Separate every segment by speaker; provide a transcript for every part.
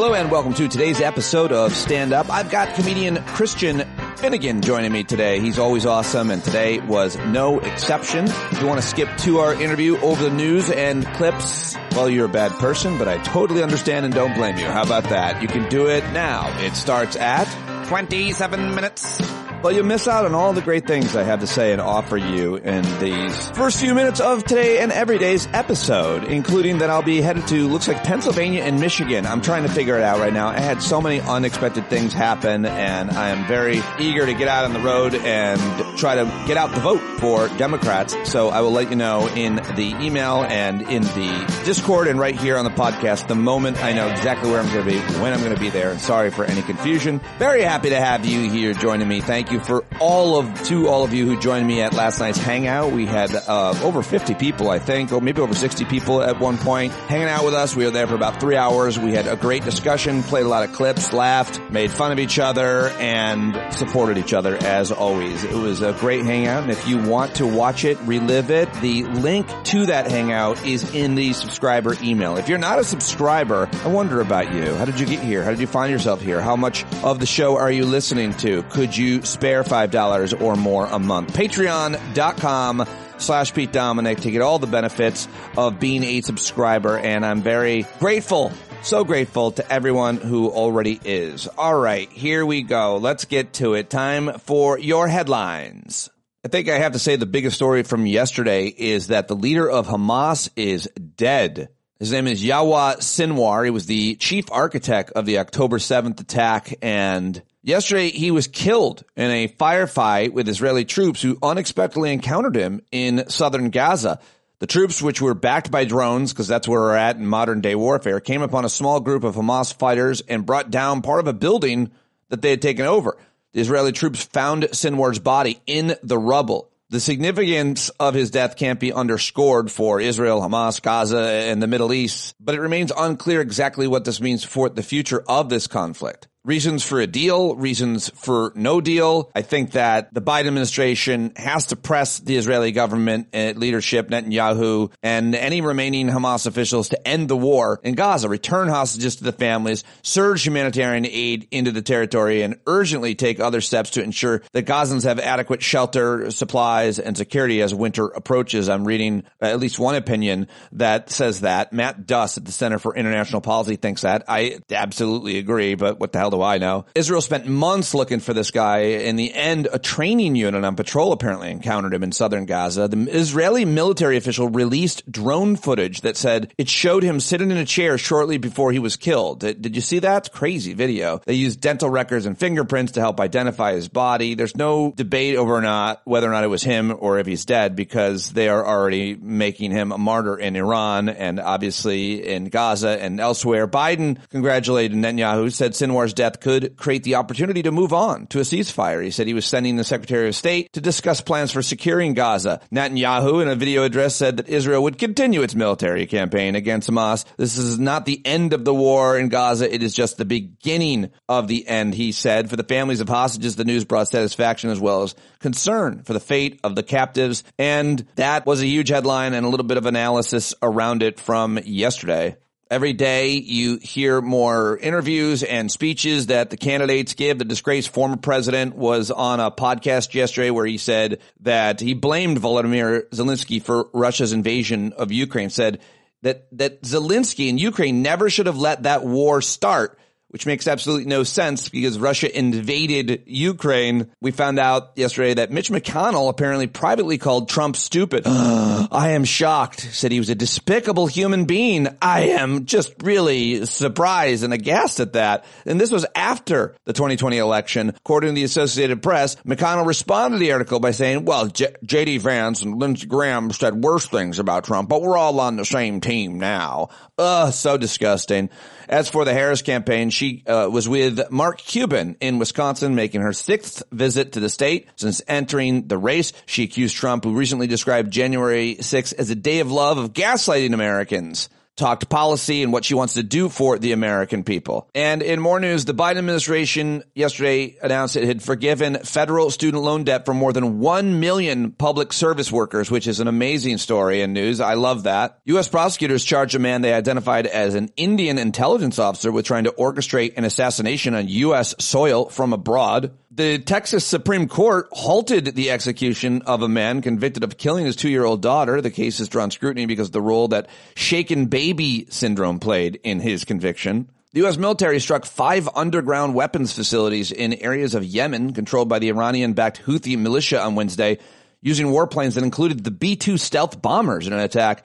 Speaker 1: Hello and welcome to today's episode of Stand Up. I've got comedian Christian Finnegan joining me today. He's always awesome and today was no exception. If you want to skip to our interview over the news and clips, well, you're a bad person, but I totally understand and don't blame you. How about that? You can do it now. It starts at 27 minutes. Well, you'll miss out on all the great things I have to say and offer you in these first few minutes of today and every day's episode, including that I'll be headed to, looks like Pennsylvania and Michigan. I'm trying to figure it out right now. I had so many unexpected things happen and I am very eager to get out on the road and try to get out the vote for Democrats. So I will let you know in the email and in the Discord and right here on the podcast the moment I know exactly where I'm going to be, when I'm going to be there. Sorry for any confusion. Very happy to have you here joining me. Thank you for all of to all of you who joined me at last night's hangout. We had uh, over 50 people, I think, or maybe over 60 people at one point hanging out with us. We were there for about three hours. We had a great discussion, played a lot of clips, laughed, made fun of each other, and supported each other as always. It was a great hangout, and if you want to watch it, relive it, the link to that hangout is in the subscriber email. If you're not a subscriber, I wonder about you. How did you get here? How did you find yourself here? How much of the show are you listening to? Could you spare $5 or more a month? Patreon.com slash Pete Dominick to get all the benefits of being a subscriber. And I'm very grateful, so grateful to everyone who already is. All right, here we go. Let's get to it. Time for your headlines. I think I have to say the biggest story from yesterday is that the leader of Hamas is dead. His name is Yahya Sinwar. He was the chief architect of the October 7th attack and Yesterday, he was killed in a firefight with Israeli troops who unexpectedly encountered him in southern Gaza. The troops, which were backed by drones, because that's where we're at in modern day warfare, came upon a small group of Hamas fighters and brought down part of a building that they had taken over. The Israeli troops found Sinwar's body in the rubble. The significance of his death can't be underscored for Israel, Hamas, Gaza, and the Middle East, but it remains unclear exactly what this means for the future of this conflict reasons for a deal, reasons for no deal. I think that the Biden administration has to press the Israeli government leadership, Netanyahu, and any remaining Hamas officials to end the war in Gaza, return hostages to the families, surge humanitarian aid into the territory, and urgently take other steps to ensure that Gazans have adequate shelter, supplies, and security as winter approaches. I'm reading at least one opinion that says that. Matt Duss at the Center for International Policy thinks that. I absolutely agree, but what the hell do I know? Israel spent months looking for this guy. In the end, a training unit on patrol apparently encountered him in southern Gaza. The Israeli military official released drone footage that said it showed him sitting in a chair shortly before he was killed. Did, you see that? Crazy video. They used dental records and fingerprints to help identify his body. There's no debate over or not whether or not it was him or if he's dead because they are already making him a martyr in Iran and obviously in Gaza and elsewhere. Biden congratulated Netanyahu, said Sinwar's death could create the opportunity to move on to a ceasefire. He said he was sending the Secretary of State to discuss plans for securing Gaza. Netanyahu, in a video address, said that Israel would continue its military campaign against Hamas. This is not the end of the war in Gaza. It is just the beginning of the end, he said. For the families of hostages, the news brought satisfaction as well as concern for the fate of the captives. And that was a huge headline and a little bit of analysis around it from yesterday. Every day you hear more interviews and speeches that the candidates give. The disgraced former president was on a podcast yesterday where he said that he blamed Volodymyr Zelensky for Russia's invasion of Ukraine, said that, that Zelensky and Ukraine never should have let that war start which makes absolutely no sense because Russia invaded Ukraine. We found out yesterday that Mitch McConnell apparently privately called Trump stupid. I am shocked, said he was a despicable human being. I am just really surprised and aghast at that. And this was after the 2020 election. According to the Associated Press, McConnell responded to the article by saying, well, J- JD Vance and Lindsey Graham said worse things about Trump, but we're all on the same team now. Ugh, so disgusting. As for the Harris campaign, she uh, was with Mark Cuban in Wisconsin, making her sixth visit to the state since entering the race. She accused Trump, who recently described January 6th as a day of love, of gaslighting Americans. Talked policy and what she wants to do for the American people. And in more news, the Biden administration yesterday announced it had forgiven federal student loan debt for more than 1 million public service workers, which is an amazing story and news. I love that. U.S. prosecutors charged a man they identified as an Indian intelligence officer with trying to orchestrate an assassination on U.S. soil from abroad the Texas Supreme Court halted the execution of a man convicted of killing his two year old daughter. The case has drawn scrutiny because of the role that shaken baby syndrome played in his conviction. The U.S. military struck five underground weapons facilities in areas of Yemen controlled by the Iranian backed Houthi militia on Wednesday using warplanes that included the B 2 stealth bombers in an attack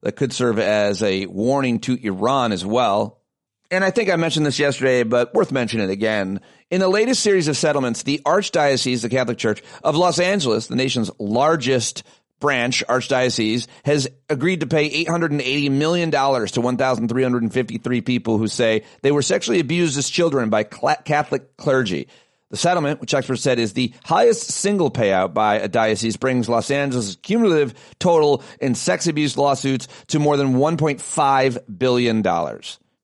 Speaker 1: that could serve as a warning to Iran as well and I think I mentioned this yesterday, but worth mentioning again. In the latest series of settlements, the Archdiocese, the Catholic Church of Los Angeles, the nation's largest branch, Archdiocese, has agreed to pay $880 million to 1,353 people who say they were sexually abused as children by Catholic clergy. The settlement, which experts said is the highest single payout by a diocese, brings Los Angeles' cumulative total in sex abuse lawsuits to more than $1.5 billion.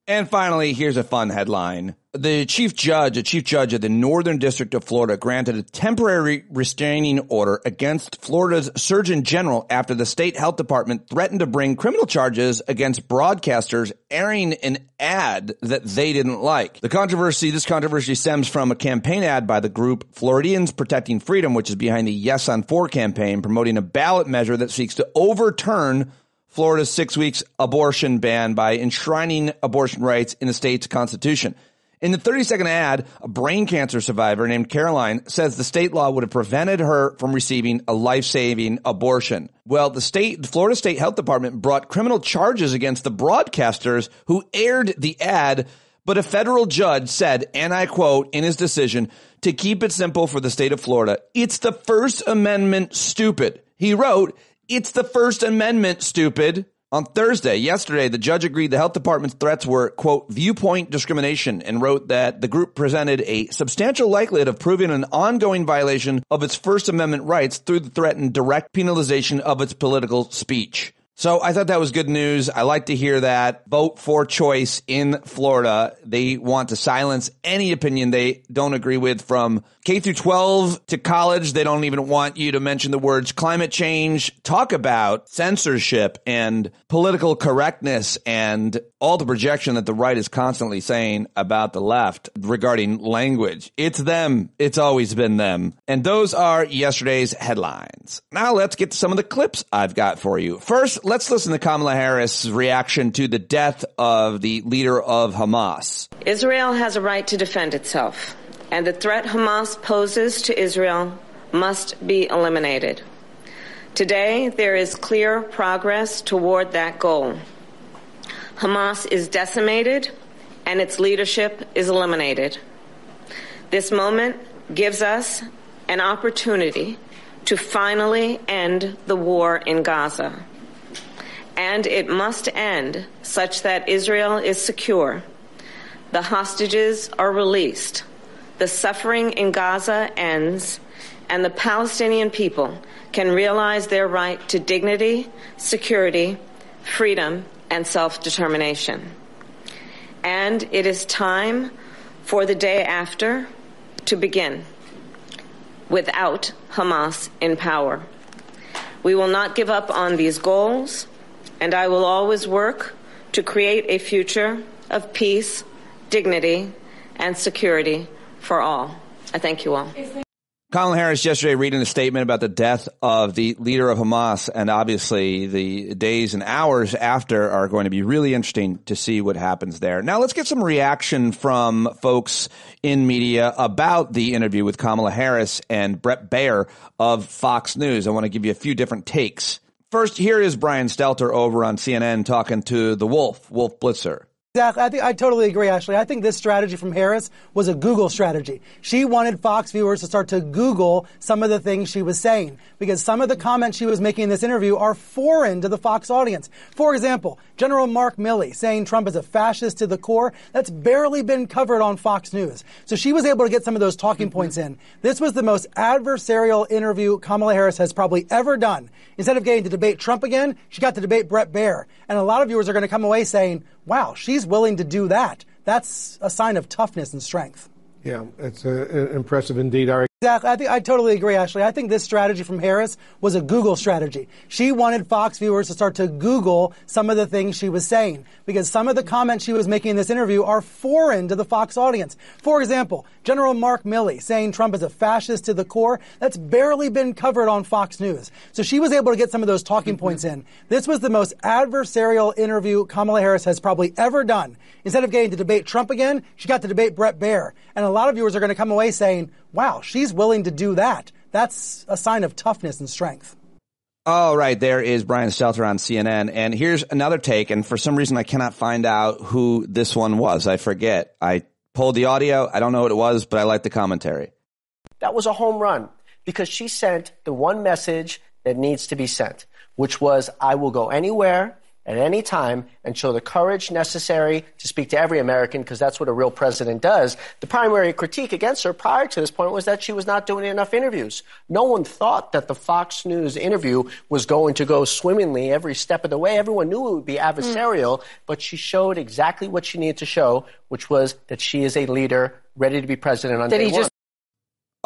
Speaker 1: And finally, here's a fun headline. The chief judge, a chief judge of the Northern District of Florida, granted a temporary restraining order against Florida's Surgeon General after the state health department threatened to bring criminal charges against broadcasters airing an ad that they didn't like. The controversy, this controversy stems from a campaign ad by the group Floridians Protecting Freedom, which is behind the Yes on Four campaign, promoting a ballot measure that seeks to overturn Florida's six weeks abortion ban by enshrining abortion rights in the state's constitution. In the 30 second ad, a brain cancer survivor named Caroline says the state law would have prevented her from receiving a life saving abortion. Well, the state, the Florida State Health Department brought criminal charges against the broadcasters who aired the ad, but a federal judge said, and I quote in his decision, to keep it simple for the state of Florida, it's the First Amendment stupid. He wrote, it's the First Amendment, stupid. On Thursday, yesterday, the judge agreed the health department's threats were, quote, viewpoint discrimination and wrote that the group presented a substantial likelihood of proving an ongoing violation of its First Amendment rights through the threatened direct penalization of its political speech. So I thought that was good news. I like to hear that. Vote for choice in Florida. They want to silence any opinion they don't agree with from K through 12 to college. They don't even want you to mention the words climate change, talk about censorship and political correctness and all the projection that the right is constantly saying about the left regarding language. It's them. It's always been them. And those are yesterday's headlines. Now let's get to some of the clips I've got for you. First, let's listen to Kamala Harris' reaction to the death of the leader of Hamas.
Speaker 2: Israel has a right to defend itself, and the threat Hamas poses to Israel must be eliminated. Today, there is clear progress toward that goal. Hamas is decimated and its leadership is eliminated. This moment gives us an opportunity to finally end the war in Gaza and it must end such that Israel is secure. The hostages are released. The suffering in Gaza ends, and the Palestinian people can realize their right to dignity, security, freedom, and self determination. And it is time for the day after to begin without Hamas in power. We will not give up on these goals and I will always work to create a future of peace, dignity, and security for all. I thank you all.
Speaker 1: Kamala Harris yesterday reading a statement about the death of the leader of Hamas, and obviously the days and hours after are going to be really interesting to see what happens there. Now let's get some reaction from folks in media about the interview with Kamala Harris and Bret Baier of Fox News. I want to give you a few different takes. First, here is Brian Stelter over on CNN talking to the Wolf, Wolf Blitzer.
Speaker 3: Exactly. I think I totally agree, Ashley. I think this strategy from Harris was a Google strategy. She wanted Fox viewers to start to Google some of the things she was saying because some of the comments she was making in this interview are foreign to the Fox audience. For example, General Mark Milley saying Trump is a fascist to the core. That's barely been covered on Fox News. So she was able to get some of those talking points in. This was the most adversarial interview Kamala Harris has probably ever done. Instead of getting to debate Trump again, she got to debate Bret Baier. And a lot of viewers are going to come away saying, wow, she's willing to do that. That's a sign of toughness and strength.
Speaker 4: Yeah, it's uh, impressive indeed. Our
Speaker 3: Exactly. I think I totally agree, Ashley. I think this strategy from Harris was a Google strategy. She wanted Fox viewers to start to Google some of the things she was saying because some of the comments she was making in this interview are foreign to the Fox audience. For example, General Mark Milley saying Trump is a fascist to the core. That's barely been covered on Fox News. So she was able to get some of those talking points mm-hmm. in. This was the most adversarial interview Kamala Harris has probably ever done. Instead of getting to debate Trump again, she got to debate Bret Baier. And a lot of viewers are going to come away saying, wow, she's willing to do that. That's a sign of toughness and strength.
Speaker 1: All right, there is Brian Stelter on CNN. And here's another take. And for some reason, I cannot find out who this one was. I forget. I pulled the audio. I don't know what it was, but I like the commentary.
Speaker 5: That was a home run because she sent the one message that needs to be sent, which was, I will go anywhere at any time and show the courage necessary to speak to every American because that's what a real president does. The primary critique against her prior to this point was that she was not doing enough interviews. No one thought that the Fox News interview was going to go swimmingly every step of the way. Everyone knew it would be adversarial, mm. but she showed exactly what she needed to show, which was that she is a leader ready to be president on Did day one.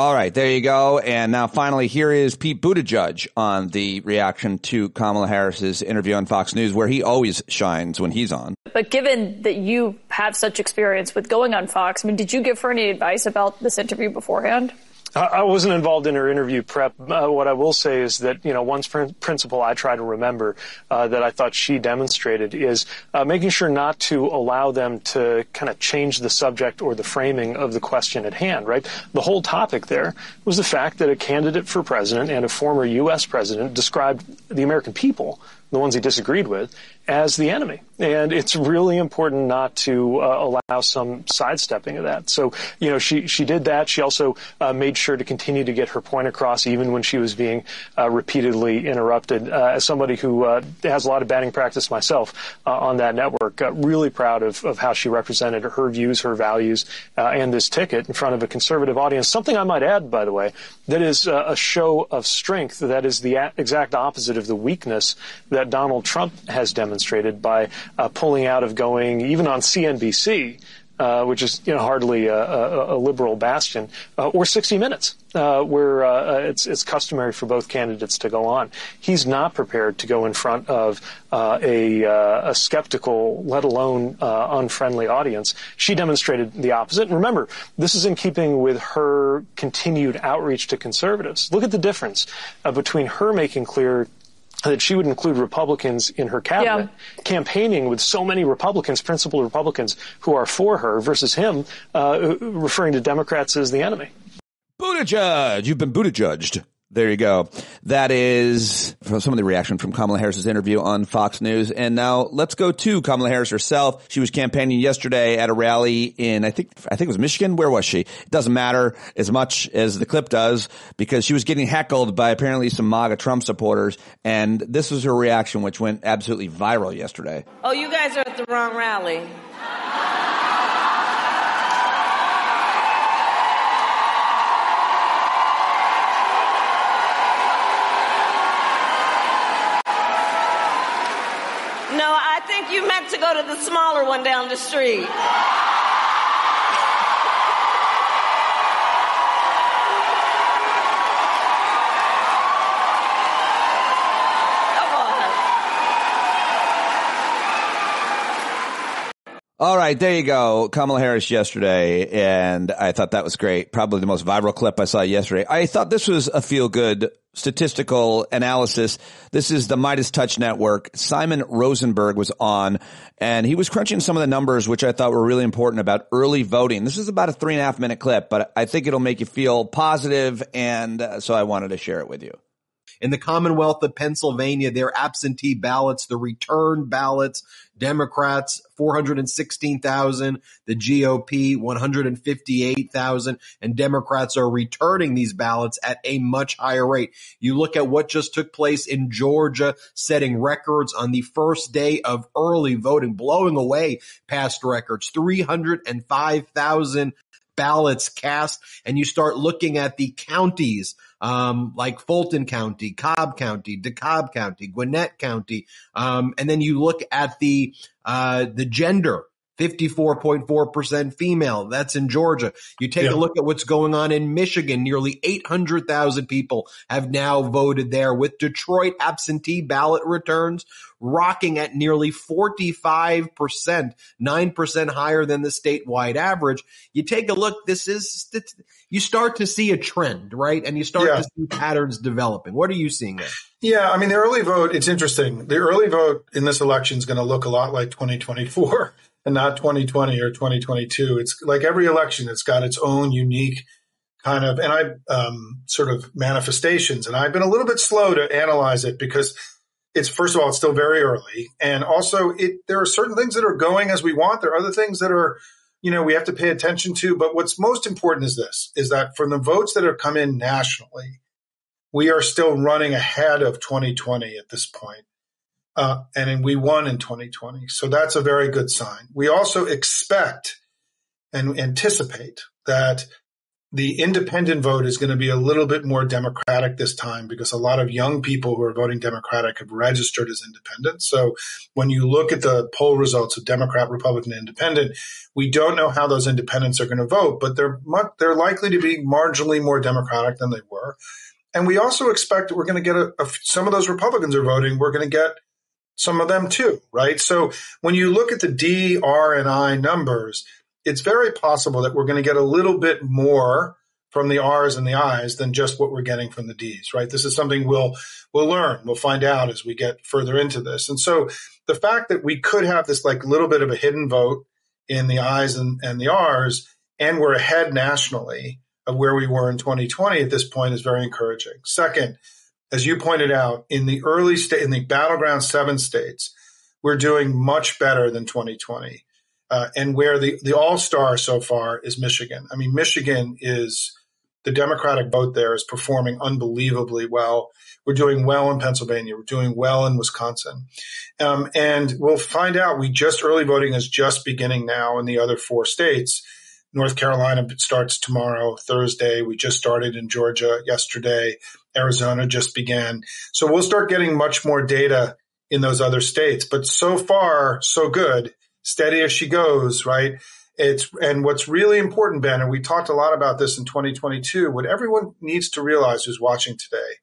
Speaker 1: All right, there you go. And now finally, here is Pete Buttigieg on the reaction to Kamala Harris's interview on Fox News, where he always shines when he's on.
Speaker 6: But given that you have such experience with going on Fox, I mean, did you give her any advice about this interview beforehand?
Speaker 7: I wasn't involved in her interview prep. Uh, what I will say is that, you know, one pr- principle I try to remember uh, that I thought she demonstrated is uh, making sure not to allow them to kind of change the subject or the framing of the question at hand, right? The whole topic there was the fact that a candidate for president and a former U.S. president described the American people the ones he disagreed with, as the enemy. And it's really important not to uh, allow some sidestepping of that. So, you know, she, she did that. She also uh, made sure to continue to get her point across even when she was being uh, repeatedly interrupted. Uh, as somebody who uh, has a lot of batting practice myself uh, on that network, really proud of, of how she represented her views, her values, and this ticket in front of a conservative audience. Something I might add, by the way, that is a show of strength. That is the exact opposite of the weakness that Donald Trump has demonstrated by uh, pulling out of going even on CNBC. Uh, which is you know hardly a, a, a liberal bastion, uh, or 60 Minutes, uh, where uh, uh, it's it's customary for both candidates to go on. He's not prepared to go in front of a, a skeptical, let alone unfriendly audience. She demonstrated the opposite. And remember, this is in keeping with her continued outreach to conservatives. Look at the difference between her making clear that she would include Republicans in her cabinet, yeah. campaigning with so many Republicans, principal Republicans, who are for her, versus him uh, referring to Democrats as the enemy.
Speaker 1: Buttigieg, you've been Buttigieged. There you go. That is some of the reaction from Kamala Harris's interview on Fox News. And now let's go to Kamala Harris herself. She was campaigning yesterday at a rally in, I think, I think it was Michigan. Where was she? It doesn't matter as much as the clip does because she was getting heckled by apparently some MAGA Trump supporters. And this was her reaction, which went absolutely viral yesterday.
Speaker 2: Oh, you guys are at the wrong rally. You meant to go to the smaller one down the street.
Speaker 1: All right, there you go. Kamala Harris yesterday, and I thought that was great. Probably the most viral clip I saw yesterday. I thought this was a feel good statistical analysis. This is the MeidasTouch Network. Simon Rosenberg was on, and he was crunching some of the numbers, which I thought were really important about early voting. This is about a three and a half minute clip, but I think it'll make you feel positive, and uh, so I wanted to share it with you.
Speaker 8: In the Commonwealth of Pennsylvania, their absentee ballots, the return ballots, Democrats 416,000, the GOP 158,000, and Democrats are returning these ballots at a much higher rate. You look at what just took place in Georgia, setting records on the first day of early voting, blowing away past records, 305,000 ballots cast, and you start looking at the counties um, like Fulton County, Cobb County, DeKalb County, Gwinnett County, um, and then you look at the uh, the gender 54.4% female. That's in Georgia. You take yeah. a look at what's going on in Michigan. Nearly 800,000 people have now voted there with Detroit absentee ballot returns rocking at nearly 45%, 9% higher than the statewide average. You take a look. This is, you start to see a trend, right? And you start yeah. to see patterns developing. What are you seeing there?
Speaker 4: Yeah, I mean, the early vote, it's interesting. The early vote in this election is going to look a lot like 2024 and not 2020 or 2022. It's like every election, it's got its own unique kind of, and I, um, sort of manifestations. And I've been a little bit slow to analyze it because it's, first of all, it's still very early. And also it, there are certain things that are going as we want. There are other things that are, you know, we have to pay attention to. But what's most important is this, is that from the votes that have come in nationally, we are still running ahead of 2020 at this point. Uh, and we won in 2020. So that's a very good sign. We also expect and anticipate that the independent vote is going to be a little bit more democratic this time because a lot of young people who are voting Democratic have registered as independent. So when you look at the poll results of Democrat, Republican, Independent, we don't know how those independents are going to vote, but they're much, they're likely to be marginally more Democratic than they were. And we also expect that we're going to get a, a some of those Republicans are voting. We're going to get some of them too, right? So when you look at the D, R, and I numbers, it's very possible that we're going to get a little bit more from the R's and the I's than just what we're getting from the D's, right? This is something we'll we'll learn, we'll find out as we get further into this. And so the fact that we could have this like little bit of a hidden vote in the I's and, and the R's, and we're ahead nationally of where we were in 2020 at this point is very encouraging. Second, as you pointed out, in the early state, in the battleground seven states, we're doing much better than 2020. Uh, and where the, the all star so far is Michigan. I mean, Michigan is the Democratic vote there is performing unbelievably well. We're doing well in Pennsylvania. We're doing well in Wisconsin. Um, and we'll find out. We just early voting is just beginning now in the other four states. North Carolina starts tomorrow, Thursday. We just started in Georgia yesterday. Arizona just began. So we'll start getting much more data in those other states. But so far, so good. Steady as she goes, right? It's, and what's really important, Ben, and we talked a lot about this in 2022, what everyone needs to realize who's watching today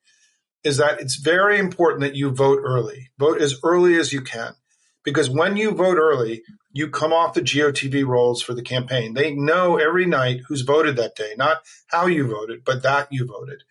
Speaker 4: is that it's very important that you vote early. Vote as early as you can. Because when you vote early, you come off the GOTV rolls for the campaign. They know every night who's voted that day, not how you voted, but that you voted.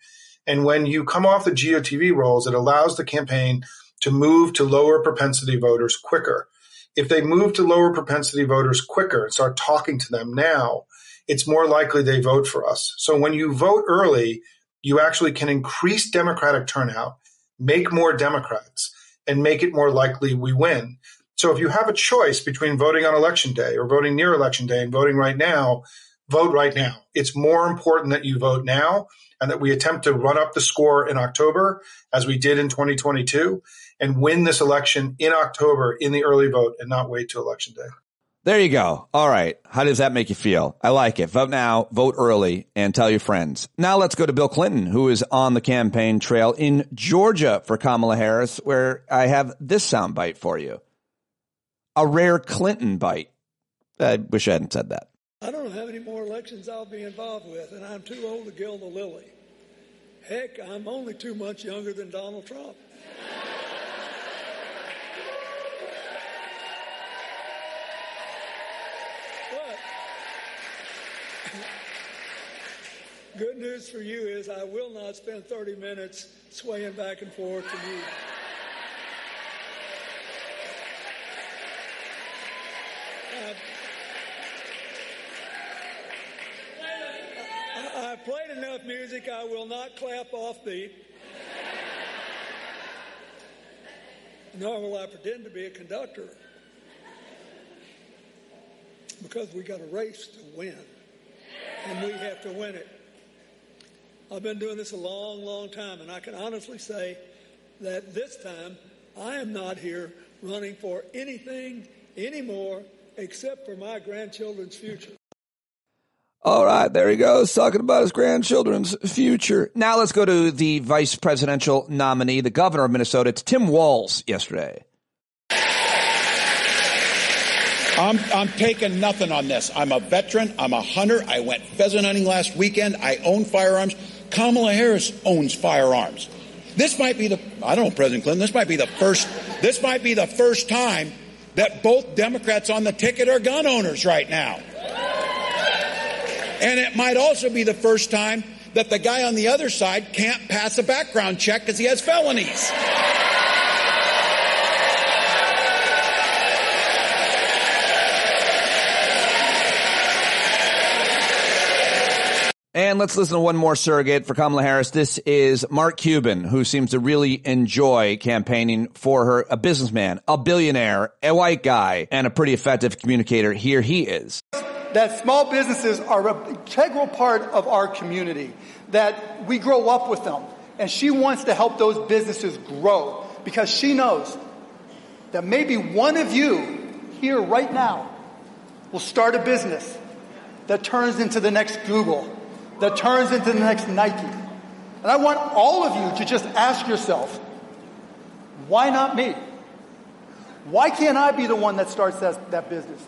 Speaker 4: And when you come off the GOTV rolls, it allows the campaign to move to lower propensity voters quicker. If they move to lower propensity voters quicker and start talking to them now, it's more likely they vote for us. So when you vote early, you actually can increase Democratic turnout, make more Democrats, and make it more likely we win. So if you have a choice between voting on election day or voting near election day and voting right now, vote right now. It's more important that you vote now and that we attempt to run up the score in October as we did in 2022 and win this election in October in the early vote and not wait to election day.
Speaker 1: There you go. All right. How does that make you feel? I like it. Vote now, vote early, and tell your friends. Now let's go to Bill Clinton, who is on the campaign trail in Georgia for Kamala Harris, where I have this soundbite for you. A rare Clinton bite. I wish I hadn't said that.
Speaker 9: I don't how many more elections I'll be involved with, and I'm too old to gild the lily. Heck, I'm only two months younger than Donald Trump. but good news for you is I will not spend 30 minutes swaying back and forth to you. Played enough music, I will not clap off beat. Normal, I pretend to be a conductor because we got a race to win, and we have to win it. I've been doing this a long, long time, and I can honestly say that this time I am not here running for anything anymore except for my grandchildren's future.
Speaker 1: All right, there he goes, talking about his grandchildren's future. Now let's go to the vice presidential nominee, the governor of Minnesota. It's Tim Walz yesterday.
Speaker 10: I'm, I'm taking nothing on this. I'm a veteran. I'm a hunter. I went pheasant hunting last weekend. I own firearms. Kamala Harris owns firearms. This might be the, I don't know, President Clinton, this might be the first, this might be the first time that both Democrats on the ticket are gun owners right now. And it might also be the first time that the guy on the other side can't pass a background check because he has felonies.
Speaker 1: And let's listen to one more surrogate for Kamala Harris. This is Mark Cuban, who seems to really enjoy campaigning for her. A businessman, a billionaire, a white guy, and a pretty effective communicator. Here he is.
Speaker 11: That small businesses are an integral part of our community, that we grow up with them. And she wants to help those businesses grow because she knows that maybe one of you here right now will start a business that turns into the next Google that turns into the next Nike. And I want all of you to just ask yourself, why not me? Why can't I be the one that starts that, that business?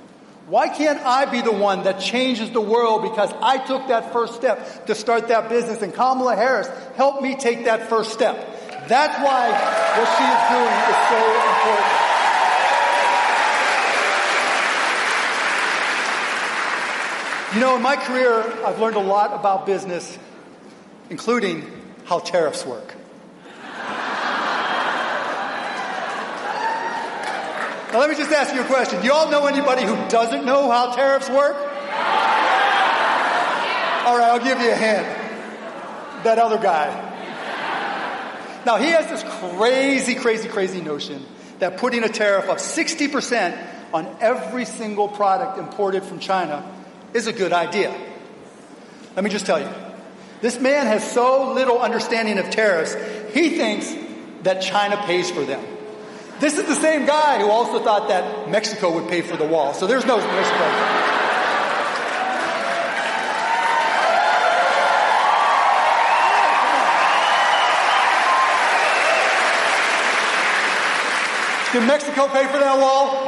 Speaker 11: Why can't I be the one that changes the world because I took that first step to start that business and Kamala Harris helped me take that first step? That's why what she is doing is so important. You know, in my career, I've learned a lot about business, including how tariffs work. Now, let me just ask you a question. Do you all know anybody who doesn't know how tariffs work? All right, I'll give you a hint. That other guy. Now, he has this crazy, crazy, crazy notion that putting a tariff of 60% on every single product imported from China is a good idea. Let me just tell you. This man has so little understanding of tariffs, he thinks that China pays for them. This is the same guy who also thought that Mexico would pay for the wall. So there's no Mexico. Did Mexico pay for that wall?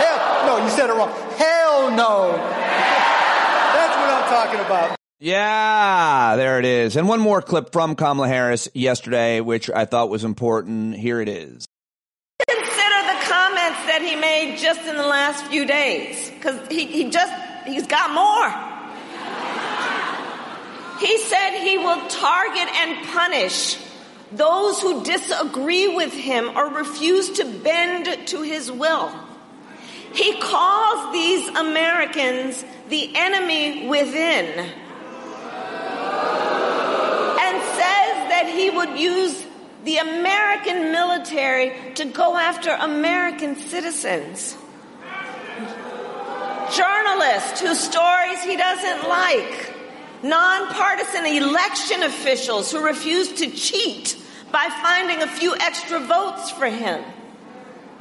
Speaker 11: Hell, no, you said it wrong. Hell no talking about.
Speaker 1: Yeah, there it is. And one more clip from Kamala Harris yesterday, which I thought was important. Here it is.
Speaker 2: Consider the comments that he made just in the last few days, because he, he just, he's got more. He said he will target and punish those who disagree with him or refuse to bend to his will. He calls these Americans the enemy within and says that he would use the American military to go after American citizens. Journalists whose stories he doesn't like. Nonpartisan election officials who refuse to cheat by finding a few extra votes for him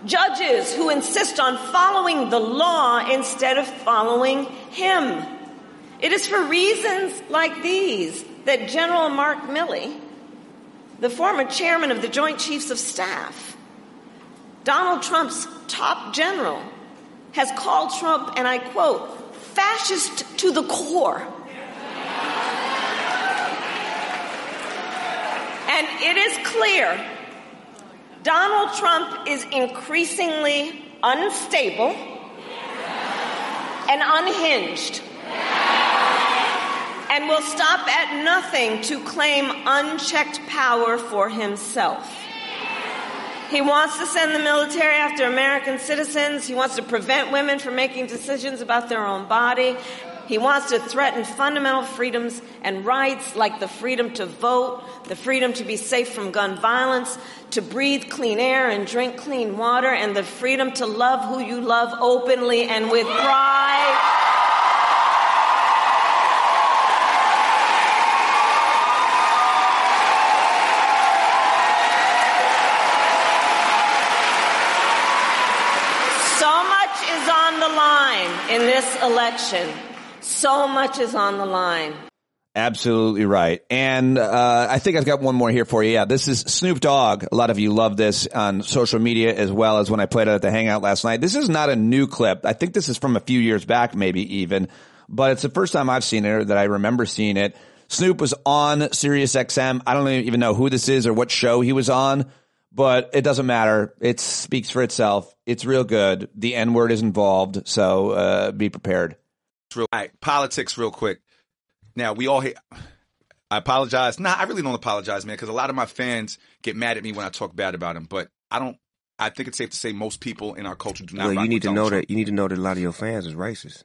Speaker 2: judges who insist on following the law instead of following him. It is for reasons like these that General Mark Milley, the former chairman of the Joint Chiefs of Staff, Donald Trump's top general, has called Trump, and I quote, fascist to the core. And it is clear Donald Trump is increasingly unstable and unhinged and will stop at nothing to claim unchecked power for himself. He wants to send the military after American citizens. He wants to prevent women from making decisions about their own body. He wants to threaten fundamental freedoms and rights like the freedom to vote, the freedom to be safe from gun violence, to breathe clean air and drink clean water, and the freedom to love who you love openly and with pride. So much is on the line in this election. So much is on the line.
Speaker 1: Absolutely right. And uh, I think I've got one more here for you. Yeah, this is Snoop Dogg. A lot of you love this on social media as well as when I played it at the Hangout last night. This is not a new clip. I think this is from a few years back, maybe even, but it's the first time I've seen it or that I remember seeing it. Snoop was on Sirius XM. I don't even know who this is or what show he was on, but it doesn't matter. It speaks for itself. It's real good. The N word is involved, so uh, be prepared.
Speaker 12: Real, all right, politics, real quick. Now we all hate. I apologize. Nah, I really don't apologize, man, because a lot of my fans get mad at me when I talk bad about him. But I don't. I think it's safe to say most people in our culture do not.
Speaker 13: Well, you need to know
Speaker 12: Trump.
Speaker 13: that you need to know that a lot of your fans is racist.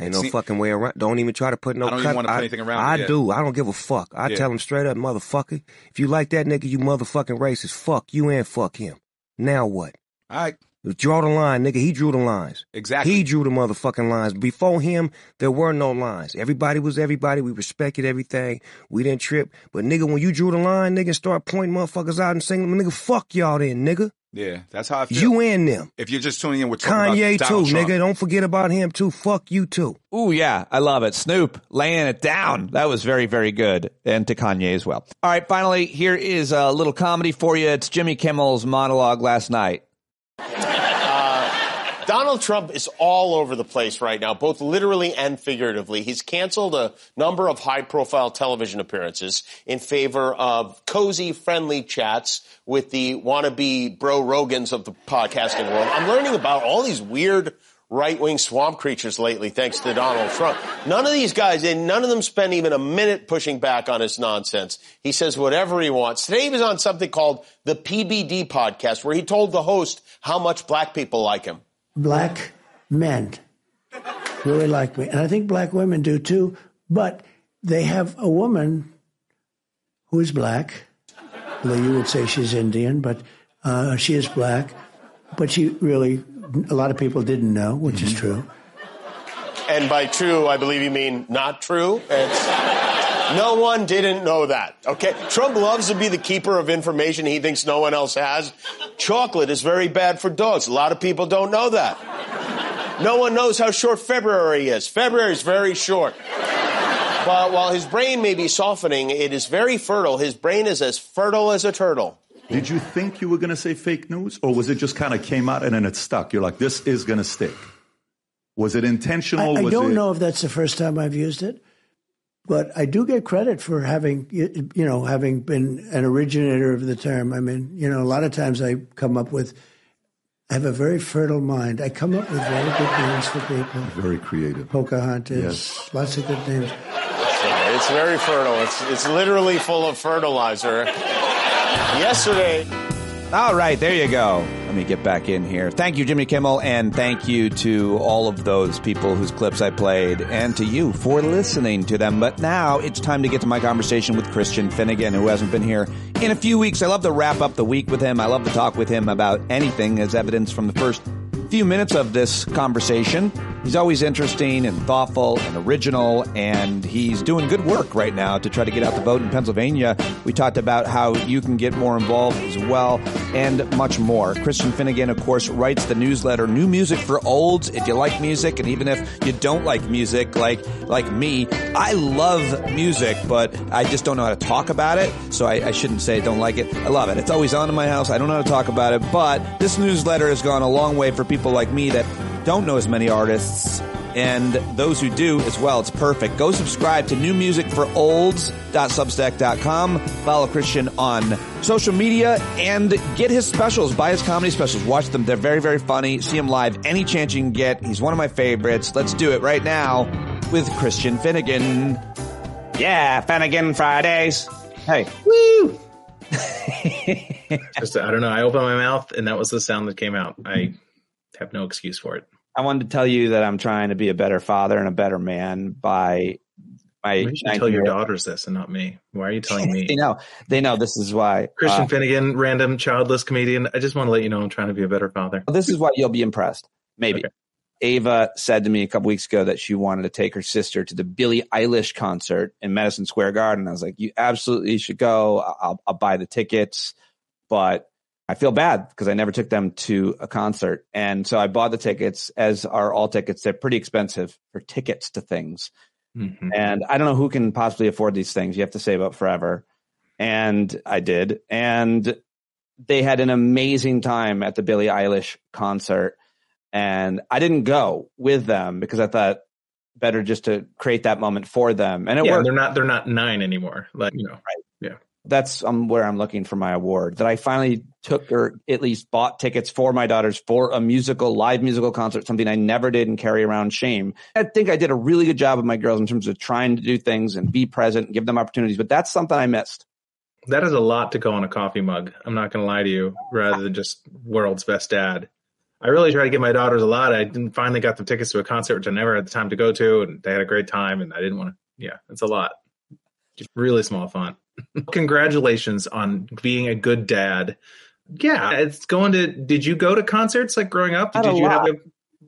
Speaker 13: Ain't no
Speaker 12: See-
Speaker 13: fucking way around. Don't even try to put no.
Speaker 12: I don't even wanna put anything around
Speaker 13: I do. I don't give a fuck. I
Speaker 12: Yeah.
Speaker 13: tell them straight up, motherfucker. If you like that nigga, you motherfucking racist. Fuck you and fuck him. Now what?
Speaker 12: All right.
Speaker 13: Draw the line, nigga. He drew the lines.
Speaker 12: Exactly.
Speaker 13: He drew the motherfucking lines. Before him, there were no lines. Everybody was everybody. We respected everything. We didn't trip. But nigga, when you drew the line, nigga, start pointing motherfuckers out and saying, nigga, fuck y'all then, nigga.
Speaker 12: Yeah, that's how I feel.
Speaker 13: You and them.
Speaker 12: If you're just tuning in, we're
Speaker 13: Kanye too,
Speaker 12: Trump.
Speaker 13: nigga. Don't forget about him too. Fuck you too.
Speaker 1: Ooh, yeah, I love it. Snoop laying it down. That was very, very good. And to Kanye as well. All right, finally, here is a little comedy for you. It's Jimmy Kimmel's monologue last night.
Speaker 14: Uh, Donald Trump is all over the place right now, both literally and figuratively. He's canceled a number of high profile television appearances in favor of cozy, friendly chats with the wannabe bro Rogans of the podcasting world. I'm learning about all these weird right wing swamp creatures lately, thanks to Donald Trump. None of these guys, and none of them spend even a minute pushing back on his nonsense. He says whatever he wants. Today he was on something called the PBD podcast, where he told the host how much black people like him.
Speaker 15: black men really like me. And I think black women do too. But they have a woman who is black. Although you would say she's Indian, but uh, she is black. But she really, a lot of people didn't know, which is mm-hmm. true.
Speaker 14: And by true, I believe you mean not true. No one didn't know that. Okay. Trump loves to be the keeper of information he thinks no one else has. Chocolate is very bad for dogs. A lot of people don't know that. No one knows how short February is. February is very short. But while his brain may be softening, it is very fertile. His brain is as fertile as a turtle.
Speaker 16: Did you think you were going to say fake news, or was it just kind of came out and then it stuck? You're like, this is going to stick. Was it intentional?
Speaker 15: I
Speaker 16: was
Speaker 15: don't
Speaker 16: it...
Speaker 15: know if that's the first time I've used it, but I do get credit for having, you you know, having been an originator of the term. I mean, you know, a lot of times I come up with, I have a very fertile mind. I come up with very good names for people.
Speaker 16: Very creative.
Speaker 15: Pocahontas,
Speaker 16: Yes.
Speaker 15: lots of good names.
Speaker 14: It's very fertile. It's, it's literally full of fertilizer. Yesterday,
Speaker 1: All right, there you go. Let me get back in here. Thank you, Jimmy Kimmel, and thank you to all of those people whose clips I played, and to you for listening to them. But now it's time to get to my conversation with Christian Finnegan, who hasn't been here in a few weeks. I love to wrap up the week with him. I love to talk with him about anything, as evidence from the first few minutes of this conversation. He's always interesting and thoughtful and original, and he's doing good work right now to try to get out the vote in Pennsylvania. We talked about how you can get more involved as well, and much more. Christian Finnegan, of course, writes the newsletter New Music for Olds. If you like music, and even if you don't like music, like like me, I love music, but I just don't know how to talk about it. So I, I shouldn't say don't like it. I love it. It's always on in my house. I don't know how to talk about it, but this newsletter has gone a long way for people like me that don't know as many artists and those who do as well. It's perfect. Go subscribe to New Music for Olds.substack.com. Follow Christian on social media and get his specials. Buy his comedy specials. Watch them. They're very, very funny. See him live any chance you can get. He's one of my favorites. Let's do it right now with Christian Finnegan. Yeah, Finnegan Fridays. Hey.
Speaker 17: Woo! Just I don't know. I opened my mouth and that was the sound that came out. I have no excuse for it.
Speaker 1: I wanted to tell you that I'm trying to be a better father and a better man by my.
Speaker 17: You should tell your daughters this and not me. Why are you telling me?
Speaker 1: They know. They know this is why.
Speaker 17: Christian
Speaker 1: uh,
Speaker 17: Finnegan, random childless comedian. I just want to let you know I'm trying to be a better father.
Speaker 1: this is why you'll be impressed. Maybe. Ava said to me a couple weeks ago that she wanted to take her sister to the Billie Eilish concert in Madison Square Garden. I was like, you absolutely should go. I'll, I'll buy the tickets. But I feel bad because I never took them to a concert. And so I bought the tickets, as are all tickets. They're pretty expensive for tickets to things.
Speaker 17: Mm-hmm.
Speaker 1: And I don't know who can possibly afford these things. You have to save up forever. And I did. And they had an amazing time at the Billie Eilish concert. And I didn't go with them because I thought better just to create that moment for them. And it
Speaker 17: yeah,
Speaker 1: worked.
Speaker 17: they're not they're not nine anymore. Like you know,
Speaker 1: right? That's um, where I'm looking for my award. That I finally took or at least bought tickets for my daughters for a musical, live musical concert, something I never did and carry around shame. I think I did a really good job with my girls in terms of trying to do things and be present and give them opportunities, but that's something I missed.
Speaker 17: That is a lot to go on a coffee mug. I'm not going to lie to you. Rather than just world's best dad, I really try to give my daughters a lot. I didn't finally got them tickets to a concert which I never had the time to go to, and they had a great time. And I didn't want to. Yeah, it's a lot. Just really small font. Congratulations on being a good dad. Yeah, it's going to. Did you go to concerts like growing up?
Speaker 1: Not
Speaker 17: did
Speaker 1: a
Speaker 17: you
Speaker 1: lot.
Speaker 17: have a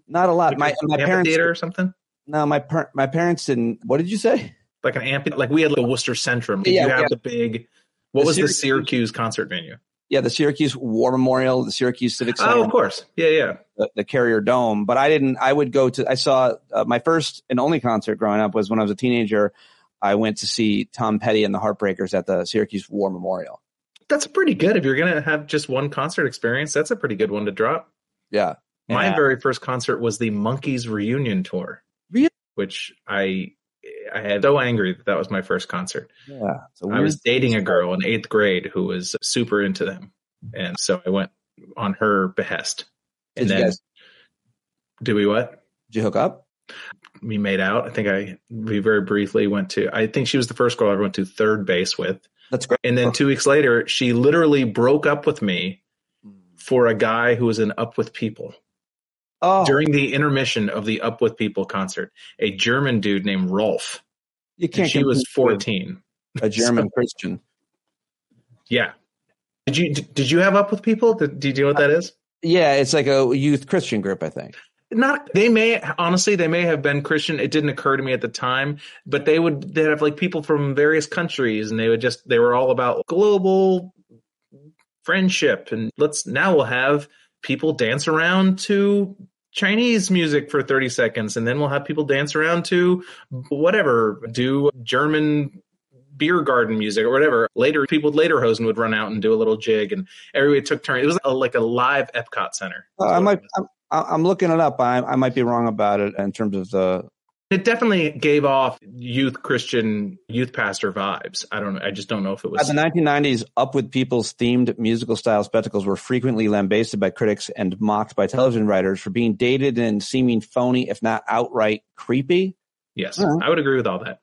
Speaker 1: Not a lot. My my parents
Speaker 17: amphitheater or something?
Speaker 1: No, my par- my parents didn't. What did you say?
Speaker 17: Like an amphitheater? Like we had like a Worcester Centrum. Did
Speaker 1: Yeah,
Speaker 17: you have
Speaker 1: had-
Speaker 17: the big? What
Speaker 1: The
Speaker 17: was the
Speaker 1: Syracuse-
Speaker 17: Syracuse concert venue?
Speaker 1: Yeah, the Syracuse War Memorial, the Syracuse Civic Center.
Speaker 17: Oh, of course. Yeah, yeah.
Speaker 1: The, the Carrier Dome. But I didn't. I would go to. I saw uh, my first and only concert growing up was when I was a teenager. I went to see Tom Petty and the Heartbreakers at the Syracuse War Memorial.
Speaker 17: That's pretty good. If you're gonna have just one concert experience, that's a pretty good one to drop.
Speaker 1: Yeah.
Speaker 17: My
Speaker 1: Yeah.
Speaker 17: very first concert was the Monkees reunion tour.
Speaker 1: Really?
Speaker 17: Which I I had so angry that that was my first concert.
Speaker 1: Yeah.
Speaker 17: I was dating a girl in eighth grade who was super into them, and so I went on her behest. And
Speaker 1: Did you
Speaker 17: then,
Speaker 1: guys-
Speaker 17: do we what?
Speaker 1: Did you hook up?
Speaker 17: We made out. I think I we very briefly went to. I think she was the first girl I ever went to third base with.
Speaker 1: That's great.
Speaker 17: And then two weeks later, she literally broke up with me for a guy who was in Up with People.
Speaker 1: Oh.
Speaker 17: During the intermission of the Up with People concert, a German dude named Rolf.
Speaker 1: You can't
Speaker 17: she was 14.
Speaker 1: A German Christian.
Speaker 17: Yeah. Did you did you have Up with People? Did, did you know what that is?
Speaker 1: Yeah, it's like a youth Christian group, I think.
Speaker 17: Not they may honestly they may have been Christian. It didn't occur to me at the time, but they would they'd have like people from various countries, and they would just they were all about global friendship, and let's now we'll have people dance around to Chinese music for 30 seconds, and then we'll have people dance around to whatever, do German beer garden music or whatever. Later, people with Lederhosen would run out and do a little jig, and everybody took turns. It was a, like a live Epcot Center.
Speaker 1: Uh, I might. I'm, I'm looking it up. I, I might be wrong about it in terms of the.
Speaker 17: It definitely gave off youth Christian youth pastor vibes. I don't know. I just don't know if it
Speaker 1: By
Speaker 17: was.
Speaker 1: the 1990s, Up with People's themed musical style spectacles were frequently lambasted by critics and mocked by television writers for being dated and seeming phony, if not outright creepy.
Speaker 17: Yes,
Speaker 1: Uh-huh.
Speaker 17: I would agree with all that.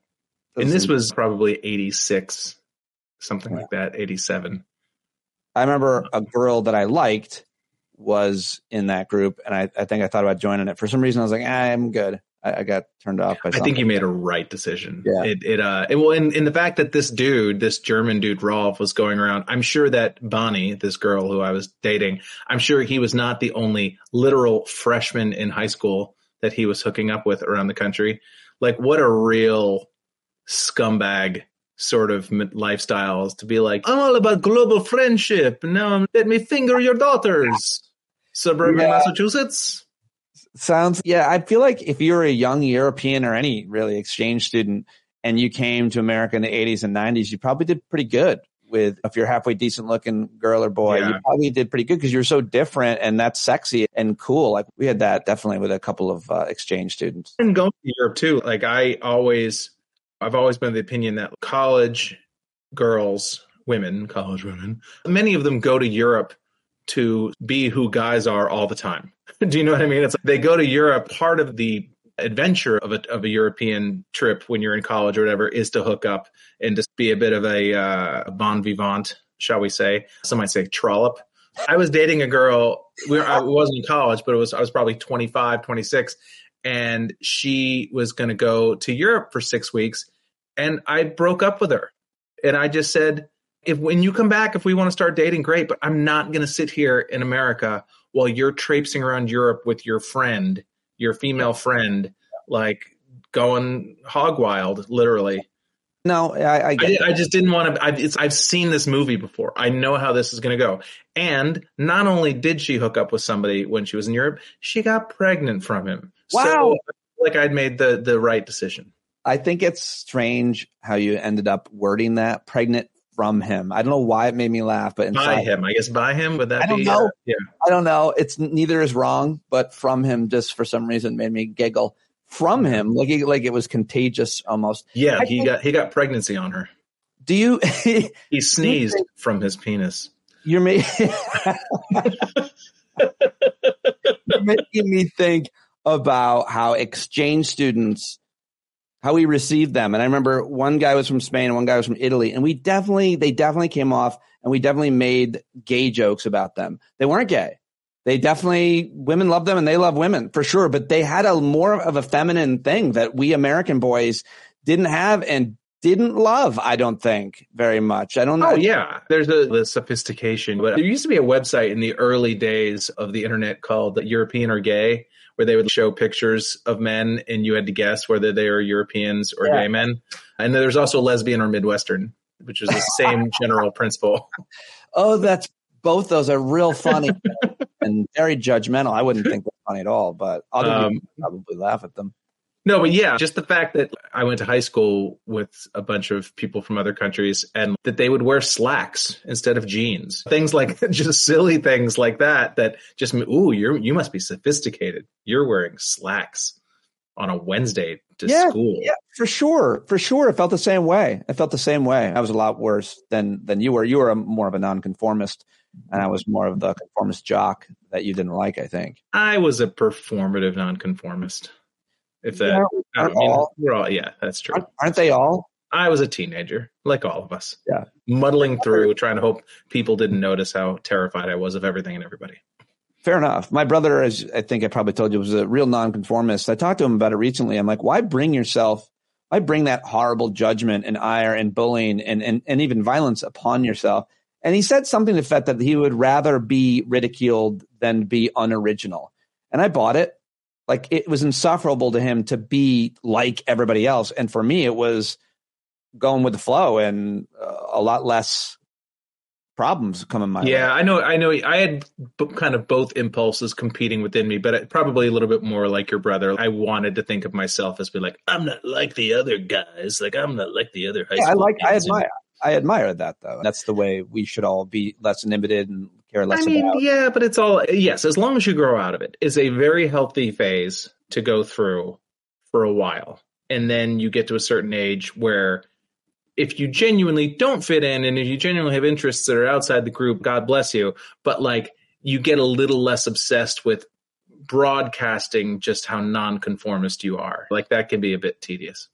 Speaker 17: And this was probably 86, something like that, 87.
Speaker 1: I remember a girl that I liked was in that group, and I, I think I thought about joining it. For some reason, I was like, ah, I'm good. I, I got turned off by
Speaker 17: I think you made a right decision.
Speaker 1: Yeah.
Speaker 17: It, it uh, it, well, in, in the fact that this dude, this German dude, Rolf, was going around, I'm sure that Bonnie, this girl who I was dating, I'm sure he was not the only literal freshman in high school that he was hooking up with around the country. Like, what a real scumbag sort of lifestyles to be like, I'm all about global friendship. Now let me finger your daughters. Suburban
Speaker 1: Yeah.
Speaker 17: Massachusetts.
Speaker 1: Sounds yeah. I feel like if you're a young European or any really exchange student and you came to America in the 80s and 90s, you probably did pretty good with if you're halfway decent looking girl or boy, you probably did pretty good because you're so different and that's sexy and cool. Like we had that definitely with a couple of uh, exchange students.
Speaker 17: and going to Europe too. Like I always, I've always been of the opinion that college girls, women, college women, many of them go to Europe to be who guys are all the time. Do you know what I mean? It's like they go to Europe. Part of the adventure of a of a European trip when you're in college or whatever is to hook up and just be a bit of a uh, bon vivant, shall we say? Some might say trollop. I was dating a girl. We were, I wasn't in college, but it was I was probably 25, 26, and she was going to go to Europe for six weeks, and I broke up with her, and I just said, if when you come back, if we want to start dating, great, but I'm not going to sit here in America while you're traipsing around Europe with your friend, your female friend, like going hog wild, literally.
Speaker 1: No, I, I,
Speaker 17: I, I, just didn't want to. I've, I've seen this movie before. I know how this is going to go. And not only did she hook up with somebody when she was in Europe, she got pregnant from him.
Speaker 1: Wow.
Speaker 17: So like I'd made the the right decision.
Speaker 1: I think it's strange how you ended up wording that pregnant from him. I don't know why it made me laugh, but
Speaker 17: by him, I guess by him would that
Speaker 1: I don't
Speaker 17: be?
Speaker 1: know.
Speaker 17: uh, yeah.
Speaker 1: I don't know. It's neither is wrong, but from him just for some reason made me giggle. From him, like he, like it was contagious almost.
Speaker 17: Yeah,
Speaker 1: I
Speaker 17: he
Speaker 1: think-
Speaker 17: got he got pregnancy on her.
Speaker 1: Do you?
Speaker 17: he sneezed from his penis.
Speaker 1: You're making you're making me think about how exchange students how we received them. And I remember one guy was from Spain, and one guy was from Italy, and we definitely they definitely came off and we definitely made gay jokes about them. They weren't gay. They definitely women love them and they love women for sure, but they had a more of a feminine thing that we American boys didn't have and didn't love, I don't think, very much. I don't oh, know.
Speaker 17: Oh yeah, there's a the sophistication. But there used to be a website in the early days of the internet called the European or Gay, where they would show pictures of men and you had to guess whether they were Europeans or
Speaker 1: Yeah.
Speaker 17: gay men. And then there's also lesbian or Midwestern, which is the same general principle.
Speaker 1: Oh, that's both those are real funny and very judgmental. I wouldn't think they're funny at all, but other
Speaker 17: Um,
Speaker 1: people probably laugh at them.
Speaker 17: No, but yeah, just the fact that I went to high school with a bunch of people from other countries and that they would wear slacks instead of jeans. Things like just silly things like that that just ooh, you're you must be sophisticated. You're wearing slacks on a Wednesday to
Speaker 1: yeah,
Speaker 17: school.
Speaker 1: yeah, for sure, for sure. It felt the same way. I felt the same way. I was a lot worse than than you were. You were a, more of a nonconformist, and I was more of the conformist jock that you didn't like. I think.
Speaker 17: I was a performative nonconformist. If that
Speaker 1: Yeah,
Speaker 17: I
Speaker 1: aren't
Speaker 17: mean,
Speaker 1: all-
Speaker 17: we're all yeah, that's true.
Speaker 1: Aren't they all?
Speaker 17: I was a teenager, like all of us.
Speaker 1: Yeah.
Speaker 17: Muddling through, trying to hope people didn't notice how terrified I was of everything and everybody.
Speaker 1: Fair enough. My brother, as I think I probably told you, was a real nonconformist. I talked to him about it recently. I'm like, why bring yourself, why bring that horrible judgment and ire and bullying and, and, and even violence upon yourself? And he said something to the effect that he would rather be ridiculed than be unoriginal. And I bought it. Like it was insufferable to him to be like everybody else. And for me, it was going with the flow and uh, a lot less problems coming my way.
Speaker 17: Yeah, I know. I know. I had b- kind of both impulses competing within me, but it- probably a little bit more like your brother. I wanted to think of myself as be like, I'm not like the other guys. Like I'm not like the other high
Speaker 1: Yeah,
Speaker 17: school.
Speaker 1: I like. I
Speaker 17: kids." And-
Speaker 1: admire. I admire that though. That's the way we should all be less inhibited and care less
Speaker 17: I mean,
Speaker 1: about.
Speaker 17: yeah, but it's all yes. As long as you grow out of it, is a very healthy phase to go through for a while, and then you get to a certain age where, if you genuinely don't fit in, and if you genuinely have interests that are outside the group, God bless you. But like, you get a little less obsessed with broadcasting just how nonconformist you are. Like that can be a bit tedious.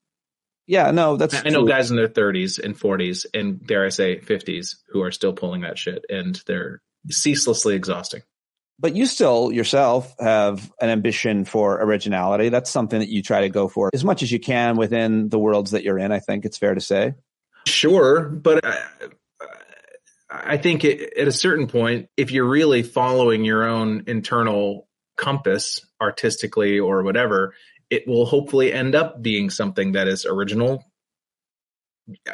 Speaker 1: Yeah, no, that's.
Speaker 17: I know
Speaker 1: true.
Speaker 17: guys in their 30s and 40s and dare I say 50s who are still pulling that shit, and they're ceaselessly exhausting.
Speaker 1: But you still yourself have an ambition for originality. That's something that you try to go for as much as you can within the worlds that you're in. I think it's fair to say.
Speaker 17: Sure, but I, I think it, at a certain point, if you're really following your own internal compass artistically or whatever, it will hopefully end up being something that is original.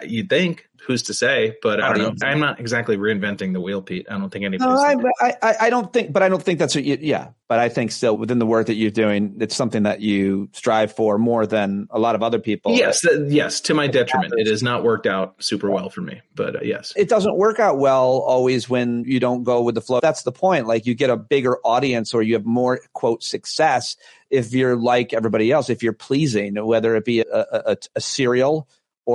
Speaker 17: You'd think, who's to say? But I don't know. I'm not exactly reinventing the wheel, Pete. I don't think anybody's.
Speaker 1: No, I, I, I don't think, but I don't think that's what you, yeah. But I think still within the work that you're doing, it's something that you strive for more than a lot of other people.
Speaker 17: yes, th- yes. To my detriment, it has not worked out super well for me. But uh, yes,
Speaker 1: it doesn't work out well always when you don't go with the flow. That's the point. Like you get a bigger audience or you have more quote success if you're like everybody else, if you're pleasing, whether it be a, a, a serial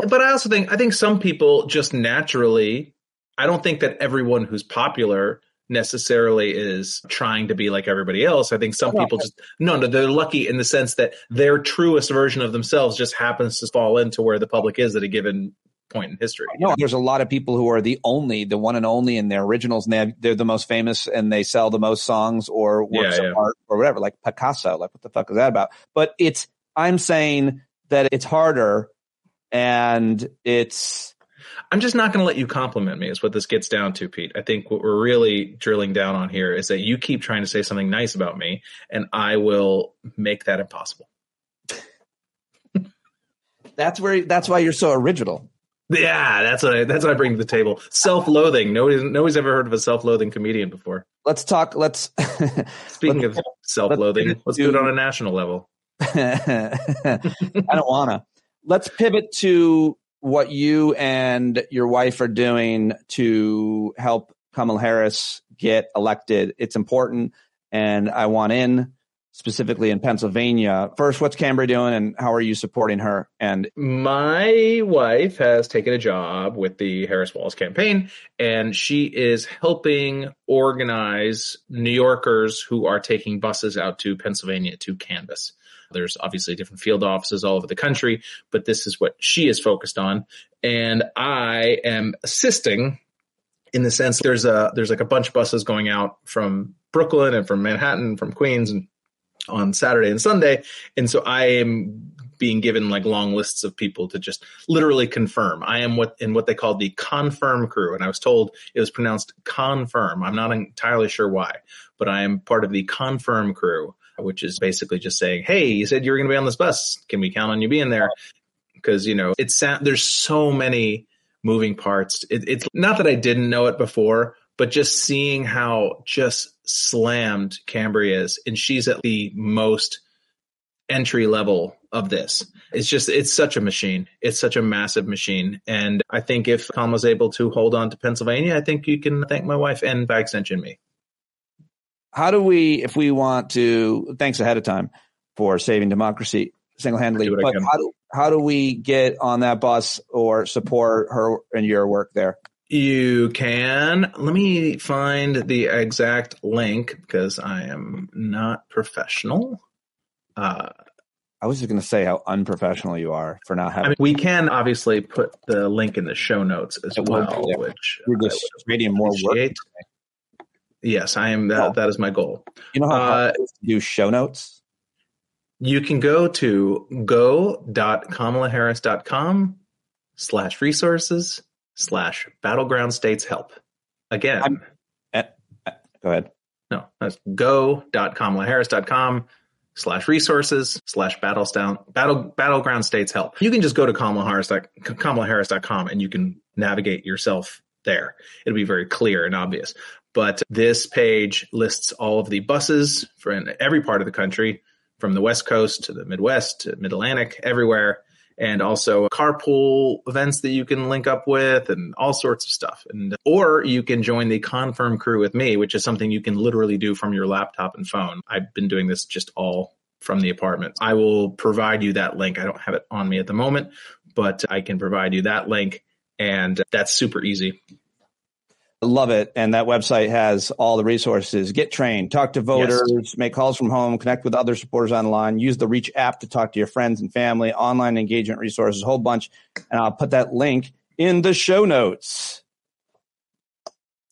Speaker 1: or.
Speaker 17: But I also think I think some people just naturally. I don't think that everyone who's popular necessarily is trying to be like everybody else. I think some
Speaker 1: No,
Speaker 17: people just no, no, they're lucky in the sense that their truest version of themselves just happens to fall into where the public is at a given point in history.
Speaker 1: No, there's a lot of people who are the only, the one and only in their originals, and they have, they're the most famous, and they sell the most songs or works
Speaker 17: Yeah, yeah.
Speaker 1: of art or whatever, like Picasso. Like, what the fuck is that about? But it's, I'm saying that it's harder, and it's.
Speaker 17: I'm just not going to let you compliment me. Is what this gets down to, Pete. I think what we're really drilling down on here is that you keep trying to say something nice about me, and I will make that impossible.
Speaker 1: That's where. That's why you're so original.
Speaker 17: Yeah, that's what I, that's what I bring to the table. Self-loathing. Nobody's nobody's ever heard of a self-loathing comedian before.
Speaker 1: Let's talk. Let's.
Speaker 17: Speaking of self-loathing, let's do it on a national level.
Speaker 1: I don't wanna. Let's pivot to what you and your wife are doing to help Kamala Harris get elected. It's important, and I want in specifically in Pennsylvania. First, what's Cambria doing, and how are you supporting her? And
Speaker 17: My wife has taken a job with the Harris Walz campaign, and she is helping organize New Yorkers who are taking buses out to Pennsylvania to canvass. There's obviously different field offices all over the country, but this is what she is focused on. And I am assisting in the sense there's a there's like a bunch of buses going out from Brooklyn and from Manhattan, from Queens, and on Saturday and Sunday. And so I am being given like long lists of people to just literally confirm. I am what in what they call the confirm crew. And I was told it was pronounced confirm. I'm not entirely sure why, but I am part of the confirm crew, which is basically just saying, Hey, you said you were going to be on this bus. Can we count on you being there? Because, you know, it's, there's so many moving parts. It, it's not that I didn't know it before, but just seeing how just slammed Cambria is, and she's at the most entry level of this. It's just it's such a machine. It's such a massive machine, and I think if Kamala's able to hold on to Pennsylvania, I think you can thank my wife and by extension me.
Speaker 1: How do we, if we want to, thanks ahead of time for saving democracy single handedly,
Speaker 17: I
Speaker 1: but how do, how do we get on that bus or support her and your work there?
Speaker 17: You can. Let me find the exact link because I am not professional. Uh,
Speaker 1: I was just going to say how unprofessional you are for not
Speaker 17: I
Speaker 1: having.
Speaker 17: mean, we can obviously put the link in the show notes as
Speaker 1: It will be
Speaker 17: well, which
Speaker 1: You're just making more work.
Speaker 17: Yes, I am. That, that is my goal.
Speaker 1: You know how
Speaker 17: Uh,
Speaker 1: hard it is to do show notes?
Speaker 17: You can go to go.kamalaharris.com slash resources slash battleground states help. Again,
Speaker 1: Go ahead.
Speaker 17: no, that's go.kamalaharris.com slash resources slash battlestown battle battleground states help. You can just go to kamalaharris kamalaharris.com and you can navigate yourself there. It'll be very clear and obvious. But this page lists all of the buses for in every part of the country, from the West Coast to the Midwest to Mid Atlantic, everywhere, and also carpool events that you can link up with and all sorts of stuff. And or you can join the Confirm crew with me, which is something you can literally do from your laptop and phone. I've been doing this just all from the apartment. I will provide you that link. I don't have it on me at the moment, but I can provide you that link and that's super easy.
Speaker 1: Love it. And that website has all the resources. Get trained, talk to voters, make calls from home, connect with other supporters online, use the Reach app to talk to your friends and family, online engagement resources, a whole bunch. And I'll put that link in the show notes.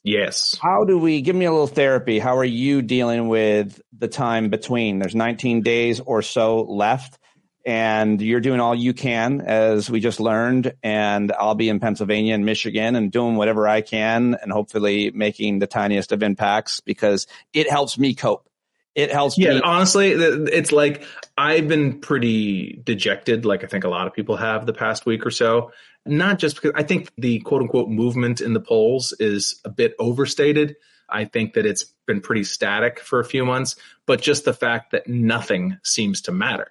Speaker 17: Yes.
Speaker 1: How do we give me a little therapy? How are you dealing with the time between? There's 19 days or so left, and you're doing all you can, as we just learned. And I'll be in Pennsylvania and Michigan and doing whatever I can, and hopefully making the tiniest of impacts because it helps me cope. It helps
Speaker 17: Yeah,
Speaker 1: me.
Speaker 17: honestly, it's like I've been pretty dejected, like I think a lot of people have the past week or so. Not just because I think the quote unquote movement in the polls is a bit overstated. I think that it's been pretty static for a few months, but just the fact that nothing seems to matter.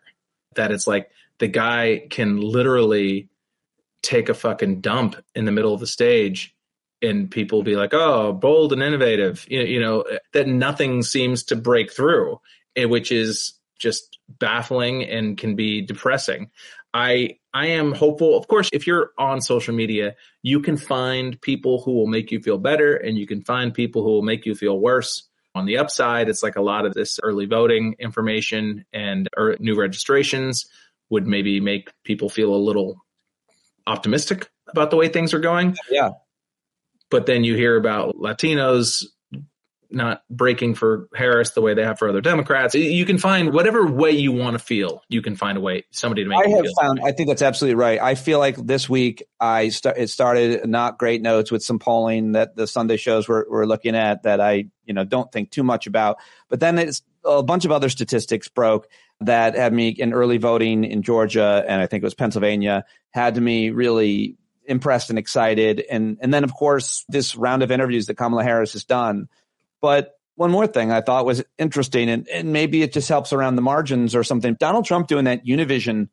Speaker 17: That it's like the guy can literally take a fucking dump in the middle of the stage and people be like, "Oh, bold and innovative," you, you know, that nothing seems to break through, eh, which is just baffling and can be depressing. I I am hopeful. Of course, if you're on social media, you can find people who will make you feel better, and you can find people who will make you feel worse. On the upside, it's like a lot of this early voting information and new registrations would maybe make people feel a little optimistic about the way things are going.
Speaker 1: Yeah.
Speaker 17: But then you hear about Latinos not breaking for Harris the way they have for other Democrats. You can find whatever way you want to feel. You can find a way somebody to make.
Speaker 1: I have
Speaker 17: feel.
Speaker 1: found. I think that's absolutely right. I feel like this week I it started not great notes with some polling that the Sunday shows were, were looking at that I you know don't think too much about. But then it's a bunch of other statistics broke that had me in early voting in Georgia and I think it was Pennsylvania had me really impressed and excited. And and then of course this round of interviews that Kamala Harris has done. But one more thing I thought was interesting, and, and maybe it just helps around the margins or something. Donald Trump doing that Univision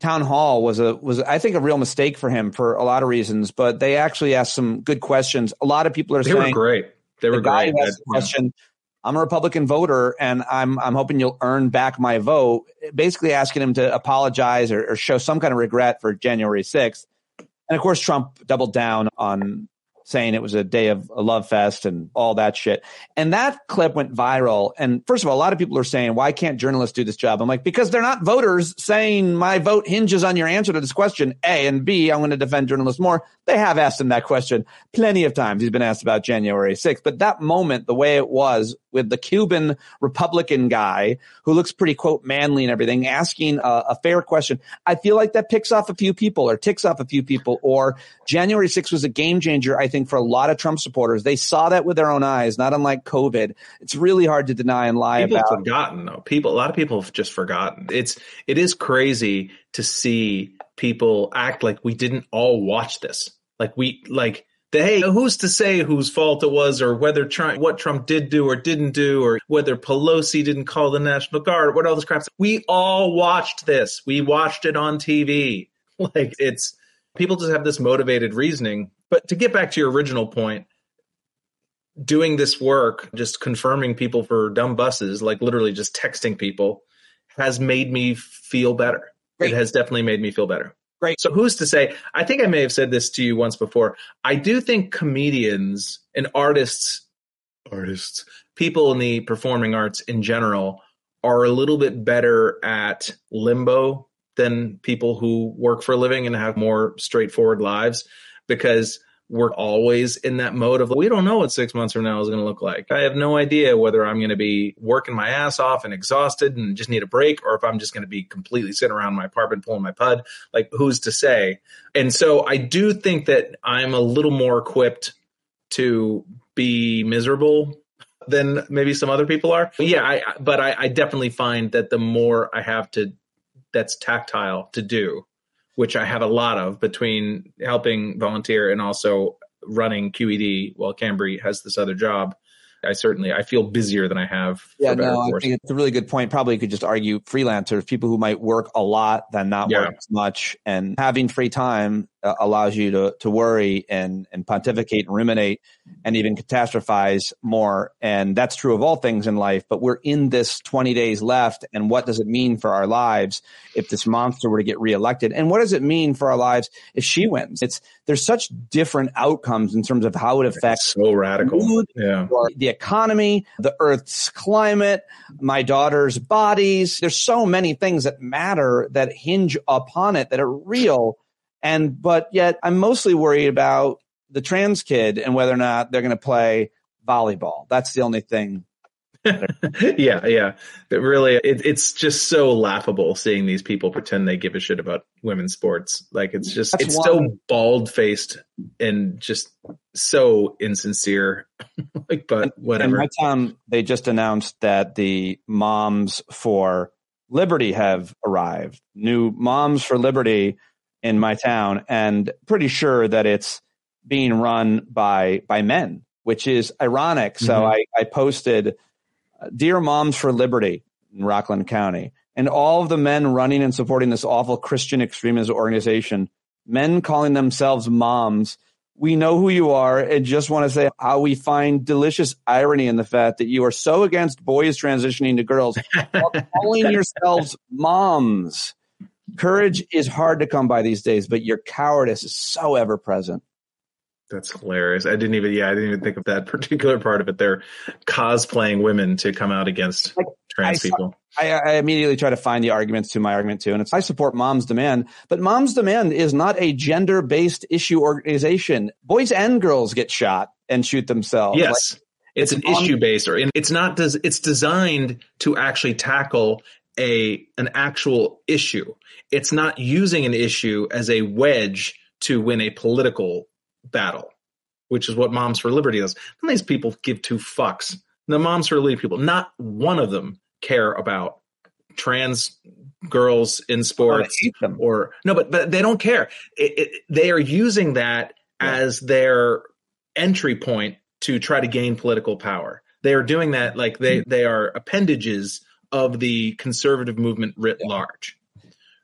Speaker 1: town hall was a was I think a real mistake for him for a lot of reasons. But they actually asked some good questions. A lot of people are
Speaker 17: They
Speaker 1: saying
Speaker 17: were great. They were
Speaker 1: the guy
Speaker 17: great.
Speaker 1: who asked question. I'm a Republican voter, and I'm I'm hoping you'll earn back my vote. Basically, asking him to apologize or, or show some kind of regret for January 6th. And of course, Trump doubled down on saying it was a day of a love fest and all that shit. And that clip went viral. And first of all, a lot of people are saying, why can't journalists do this job? I'm like, because they're not voters saying my vote hinges on your answer to this question. A and B, I'm going to defend journalists more. They have asked him that question plenty of times. He's been asked about January 6th. But that moment, the way it was with the Cuban Republican guy who looks pretty quote manly and everything, asking a, a fair question, I feel like that picks off a few people or ticks off a few people. Or January 6th was a game changer, I think, for a lot of Trump supporters. They saw that with their own eyes, not unlike COVID. It's really hard to deny and lie
Speaker 17: people
Speaker 1: about.
Speaker 17: forgotten though. People, a lot of people have just forgotten. It's it is crazy to see people act like we didn't all watch this. Like we like hey, who's to say whose fault it was, or whether Trump, what Trump did do or didn't do, or whether Pelosi didn't call the National Guard, what all this crap. We all watched this. We watched it on TV. Like it's people just have this motivated reasoning. But to get back to your original point, doing this work, just confirming people for dumb buses, like literally just texting people, has made me feel better. It has definitely made me feel better.
Speaker 1: Great.
Speaker 17: So who's to say? I think I may have said this to you once before. I do think comedians and artists, artists, people in the performing arts in general are a little bit better at limbo than people who work for a living and have more straightforward lives because we're always in that mode of we don't know what six months from now is going to look like. I have no idea whether I'm going to be working my ass off and exhausted and just need a break, or if I'm just going to be completely sitting around my apartment pulling my pud. Like, who's to say? And so I do think that I'm a little more equipped to be miserable than maybe some other people are. But yeah, I, but I, I definitely find that the more I have to, that's tactile to do, which I have a lot of between helping volunteer and also running QED while Cambria has this other job. I certainly I feel busier than I have.
Speaker 1: Yeah,
Speaker 17: for
Speaker 1: no, I think it's a really good point. Probably could just argue freelancers, people who might work a lot than not
Speaker 17: Yeah.
Speaker 1: work as much, and having free time uh, allows you to to worry and and pontificate and ruminate and even catastrophize more. And that's true of all things in life. But we're in this 20 days left, and what does it mean for our lives if this monster were to get reelected? And what does it mean for our lives if she wins? It's there's such different outcomes in terms of how it affects
Speaker 17: so radical.
Speaker 1: mood,
Speaker 17: Yeah.
Speaker 1: the economy, the Earth's climate, my daughter's bodies. There's so many things that matter that hinge upon it that are real. And, but yet I'm mostly worried about the trans kid and whether or not they're going to play volleyball. That's the only thing.
Speaker 17: yeah, yeah. But really, it, it's just so laughable seeing these people pretend they give a shit about women's sports. Like it's just,
Speaker 1: That's
Speaker 17: it's so bald faced and just so insincere. like, but
Speaker 1: In
Speaker 17: whatever.
Speaker 1: my town, they just announced that the moms for Liberty have arrived. New moms for Liberty in my town, and pretty sure that it's being run by by men, which is ironic. So
Speaker 17: Mhm.
Speaker 1: I, I posted, "Dear Moms for Liberty" in Rockland County, and all of the men running and supporting this awful Christian extremist organization, men calling themselves moms. We know who you are and just want to say how we find delicious irony in the fact that you are so against boys transitioning to girls while calling yourselves moms. Courage is hard to come by these days, but your cowardice is so ever present.
Speaker 17: That's hilarious. I didn't even, yeah, I didn't even think of that particular part of it. They're cosplaying women to come out against trans
Speaker 1: I
Speaker 17: people.
Speaker 1: I, I immediately try to find the arguments to my argument too. And it's, I support Mom's Demand, but Mom's Demand is not a gender based issue organization. Boys and girls get shot and shoot themselves.
Speaker 17: Yes.
Speaker 1: Like,
Speaker 17: it's, an
Speaker 1: on-
Speaker 17: issue based or it's not des- it's designed to actually tackle a an actual issue. It's not using an issue as a wedge to win a political battle, which is what Moms for Liberty does. And these people give two fucks. The Moms for Liberty people, not one of them care about trans girls in sports or no, but but they don't care. It, it, they are using that as their entry point to try to gain political power. They are doing that like they hmm. they are appendages of the conservative movement writ large.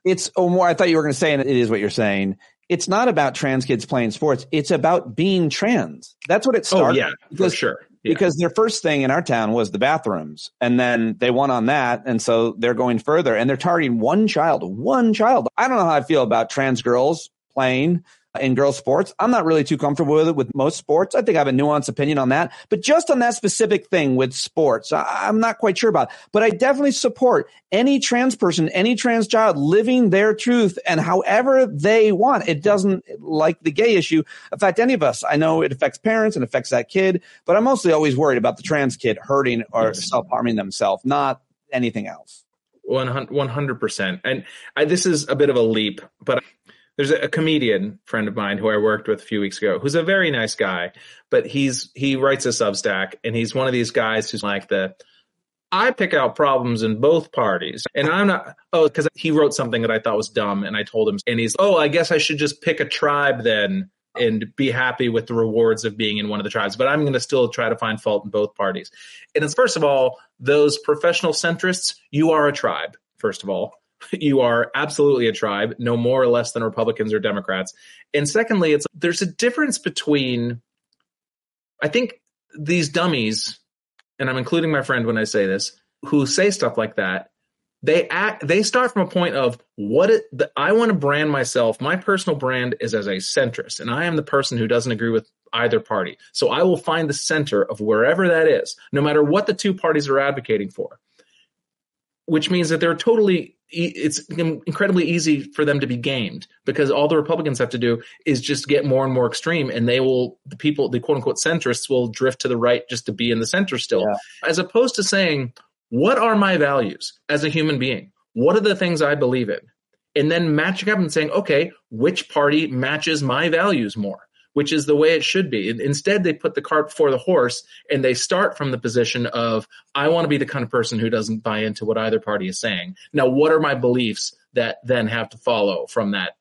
Speaker 1: it's oh more i thought you were going to say and it is what you're saying it's not about trans kids playing sports it's about being trans that's what it started.
Speaker 17: Oh
Speaker 1: started
Speaker 17: yeah, for sure.
Speaker 1: because their first thing in our town was the bathrooms and then they won on that and so they're going further and they're targeting one child one child i don't know how i feel about trans girls playing in girls sports. I'm not really too comfortable with it with most sports. I think i have a nuanced opinion on that. But just on that specific thing with sports I, i'm not quite sure about but i definitely support any trans person any trans child living their truth and however they want. It doesn't like the gay issue affect any of us. I know it affects parents and affects that kid but i'm mostly always worried about the trans kid hurting or self-harming themselves not anything else.
Speaker 17: One hundred percent. And I, this is a bit of a leap, but there's a, comedian friend of mine who I worked with a few weeks ago, who's a very nice guy, but he's he writes a Substack, and he's one of these guys who's like the I pick out problems in both parties, and I'm not. Oh, because he wrote something that I thought was dumb, and I told him, and he's, oh, I guess I should just pick a tribe then and be happy with the rewards of being in one of the tribes. But I'm going to still try to find fault in both parties. And it's first of all, those professional centrists, you are a tribe. First of all, you are absolutely a tribe, no more or less than Republicans or Democrats. And secondly, it's there's a difference between. I think these dummies, and I'm including my friend when I say this, who say stuff like that, they act they start from a point of what it the, i want to brand myself my personal brand is as a centrist and i am the person who doesn't agree with either party so i will find the center of wherever that is no matter what the two parties are advocating for which means that they're totally it's incredibly easy for them to be gamed because all the republicans have to do is just get more and more extreme and they will the people the quote unquote centrists will drift to the right just to be in the center still as opposed to saying what are my values as a human being? What are the things I believe in? And then matching up and saying, okay, which party matches my values more? Which is the way it should be. Instead, they put the cart before the horse and they start from the position of, I want to be the kind of person who doesn't buy into what either party is saying. Now, what are my beliefs that then have to follow from that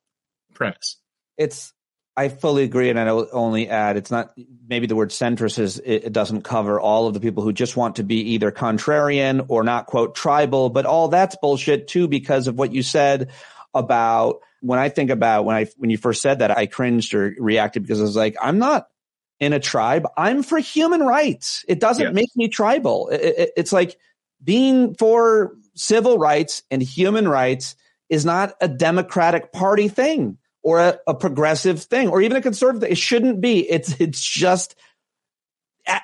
Speaker 17: premise?
Speaker 1: it's I fully agree, and I will only add it's not maybe the word centrist is it, it doesn't cover all of the people who just want to be either contrarian or not quote tribal, but all that's bullshit too because of what you said about when I think about when I when you first said that I cringed or reacted because I was like I'm not in a tribe. I'm for human rights. It doesn't make me tribal. It- it- it's like being for civil rights and human rights is not a Democratic Party thing or a, a progressive thing or even a conservative thing. It shouldn't be. It's it's just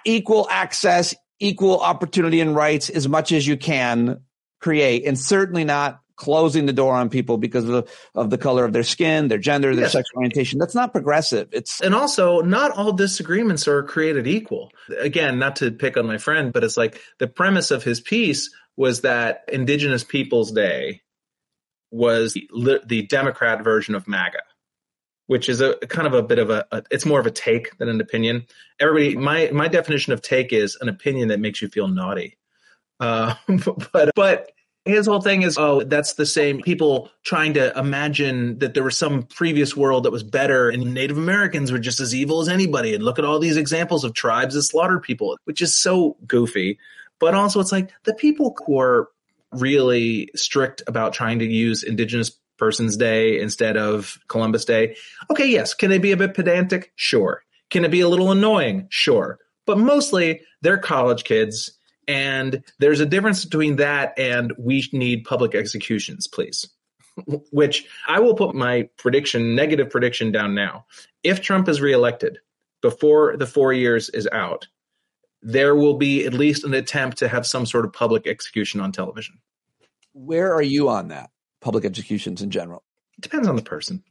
Speaker 1: equal access, equal opportunity and rights as much as you can create, and certainly not closing the door on people because of the, of the color of their skin, their gender, their
Speaker 17: Yes.
Speaker 1: sexual orientation. That's not progressive. It's
Speaker 17: and also not all disagreements are created equal again not to pick on my friend but it's like the premise of his piece was that indigenous peoples day was the, the democrat version of maga which is a kind of a bit of a, a it's more of a take than an opinion everybody my my definition of take is an opinion that makes you feel naughty uh, but but his whole thing is oh that's the same people trying to imagine that there was some previous world that was better and native americans were just as evil as anybody. And look at all these examples of tribes that slaughtered people which is so goofy. But also it's like the people who are really strict about trying to use indigenous persons day instead of columbus day. Okay yes can they be a bit pedantic? Sure. Can it be a little annoying? Sure. But mostly they're college kids and there's a difference between that and we need public executions, please. Which I will put my prediction, negative prediction down now. If Trump is reelected before the four years is out, there will be at least an attempt to have some sort of public execution on television.
Speaker 1: Where are you on that? Public executions in general.
Speaker 17: It depends on the person.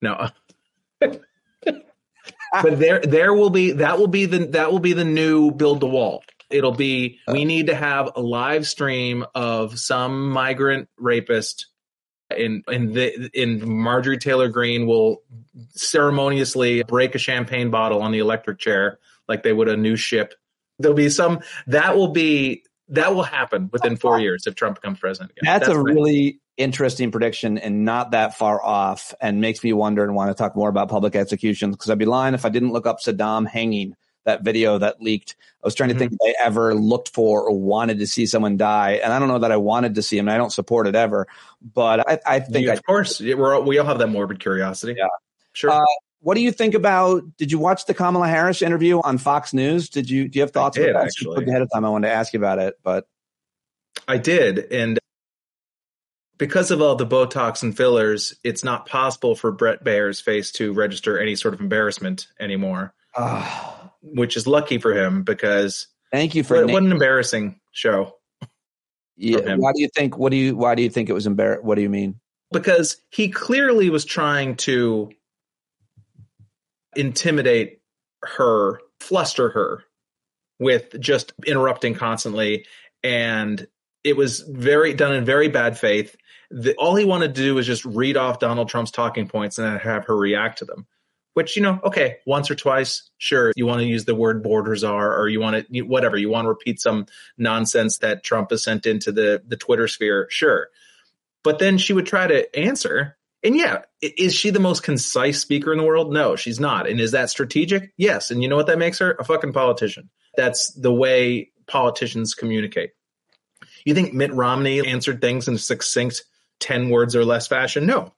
Speaker 17: No. but there there will be that will be the that will be the new build the wall. It'll be uh, we need to have a live stream of some migrant rapist in in the in Marjorie Taylor Greene will ceremoniously break a champagne bottle on the electric chair like they would a new ship. There'll be some that will be that will happen within four years if Trump becomes president again.
Speaker 1: That's, a
Speaker 17: my-
Speaker 1: really interesting prediction and not that far off and makes me wonder and want to talk more about public executions because I'd be lying if I didn't look up Saddam hanging that video that leaked. I was trying to think if I ever looked for or wanted to see someone die. And I don't know that I wanted to see him. And I don't support it ever, but I, I think
Speaker 17: Yeah,
Speaker 1: I,
Speaker 17: of course we're, we all have that morbid curiosity.
Speaker 1: Yeah.
Speaker 17: Sure.
Speaker 1: Uh, what do you think about? Did you watch the Kamala Harris interview on Fox News? Did you do you have thoughts
Speaker 17: did,
Speaker 1: about that?
Speaker 17: actually.
Speaker 1: Ahead of time, I wanted to ask you about it, but
Speaker 17: I did, and because of all the Botox and fillers, it's not possible for Bret Baier's face to register any sort of embarrassment anymore. Which is lucky for him because
Speaker 1: thank you for
Speaker 17: what, what an embarrassing show.
Speaker 1: yeah, why do you think? What do you? Why do you think it was embarrassing? What do you mean?
Speaker 17: because he clearly was trying to intimidate her, fluster her with just interrupting constantly. And it was very done in very bad faith. The, all he wanted to do was just read off Donald Trump's talking points and have her react to them. Which you know, okay, once or twice, sure. You want to use the word borders are, or you want to whatever you want to repeat some nonsense that Trump has sent into the the Twitter sphere, sure but then she would try to answer. And yeah, is she the most concise speaker in the world? No, she's not. And is that strategic? Yes. And you know what that makes her? A fucking politician. That's the way politicians communicate. You think Mitt Romney answered things in succinct 10 words or less fashion? No.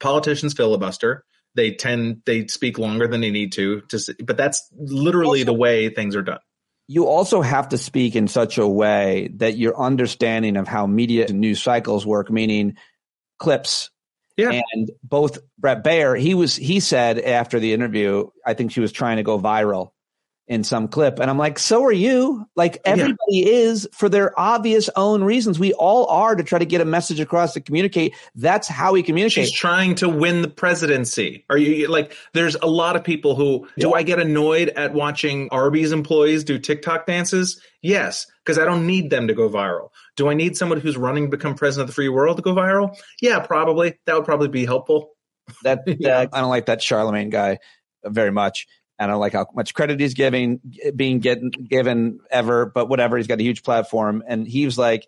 Speaker 17: Politicians filibuster. They tend they speak longer than they need to, to s- but that's literally the way things are done.
Speaker 1: you also have to speak in such a way that your understanding of how media and news cycles work, meaning clips.
Speaker 17: Yeah.
Speaker 1: And both Bret Baier, he was, he said after the interview, I think she was trying to go viral in some clip. And I'm like, so are you. Like everybody is for their obvious own reasons. We all are to try to get a message across to communicate. That's how we communicate.
Speaker 17: She's trying to win the presidency. Are you like? There's a lot of people who do. I get annoyed at watching Arby's employees do TikTok dances. Yes, because I don't need them to go viral. Do I need someone who's running to become president of the free world to go viral? Yeah, probably. That would probably be helpful.
Speaker 1: That, that I don't like that Charlamagne guy very much. I don't like how much credit he's giving, being getting given ever, but whatever. He's got a huge platform, and he was like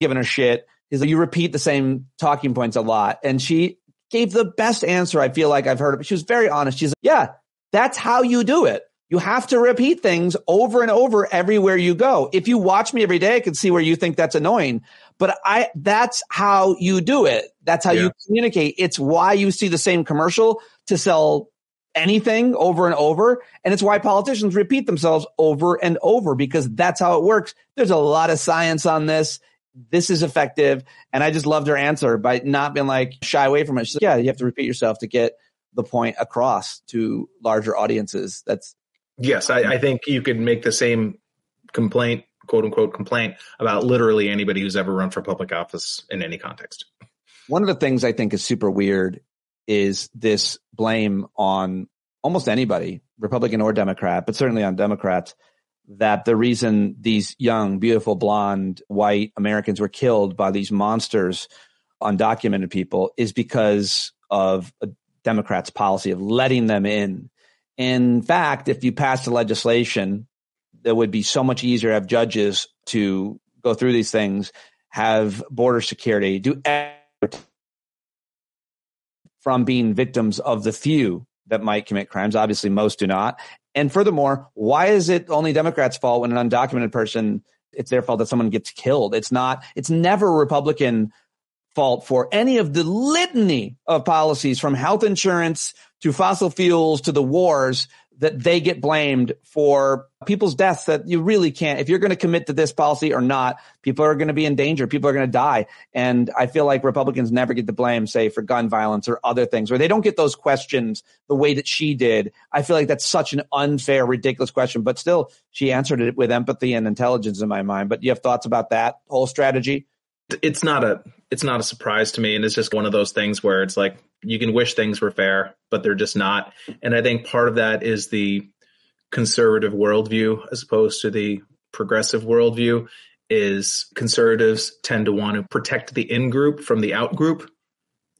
Speaker 1: giving her shit. He's like, you repeat the same talking points a lot, and she gave the best answer I feel like I've heard. It. She was very honest. She's like, yeah, that's how you do it. You have to repeat things over and over everywhere you go. If you watch me every day, I can see where you think that's annoying. But I, that's how you do it. That's how you communicate. It's why you see the same commercial to sell anything over and over. And it's why politicians repeat themselves over and over because that's how it works. There's a lot of science on this. This is effective. And I just loved her answer by not being like shy away from it. She's like, yeah, you have to repeat yourself to get the point across to larger audiences. That's
Speaker 17: Yes, I, I think you could make the same complaint, quote unquote, complaint about literally anybody who's ever run for public office in any context.
Speaker 1: one of the things I think is super weird is this blame on almost anybody, Republican or Democrat, but certainly on Democrats, that the reason these young, beautiful, blonde, white Americans were killed by these monsters, undocumented people, is because of a Democrats' policy of letting them in. In fact, if you passed the legislation, it would be so much easier to have judges to go through these things, have border security, do everything from being victims of the few that might commit crimes. Obviously, most do not. And furthermore, why is it only Democrats' fault when an undocumented person, it's their fault that someone gets killed? It's not, it's never Republican fault for any of the litany of policies from health insurance to fossil fuels to the wars that they get blamed for people's deaths that you really can't if you're going to commit to this policy or not people are going to be in danger. People are going to die. And i feel like republicans never get the blame say for gun violence or other things or they don't get those questions the way that she did. I feel like that's such an unfair ridiculous question but still she answered it with empathy and intelligence in my mind. But you have thoughts about that whole strategy
Speaker 17: it's not a it's not a surprise to me. And it's just one of those things where it's like you can wish things were fair but they're just not. And i think part of that is the conservative worldview as opposed to the progressive worldview is conservatives tend to want to protect the in group from the out group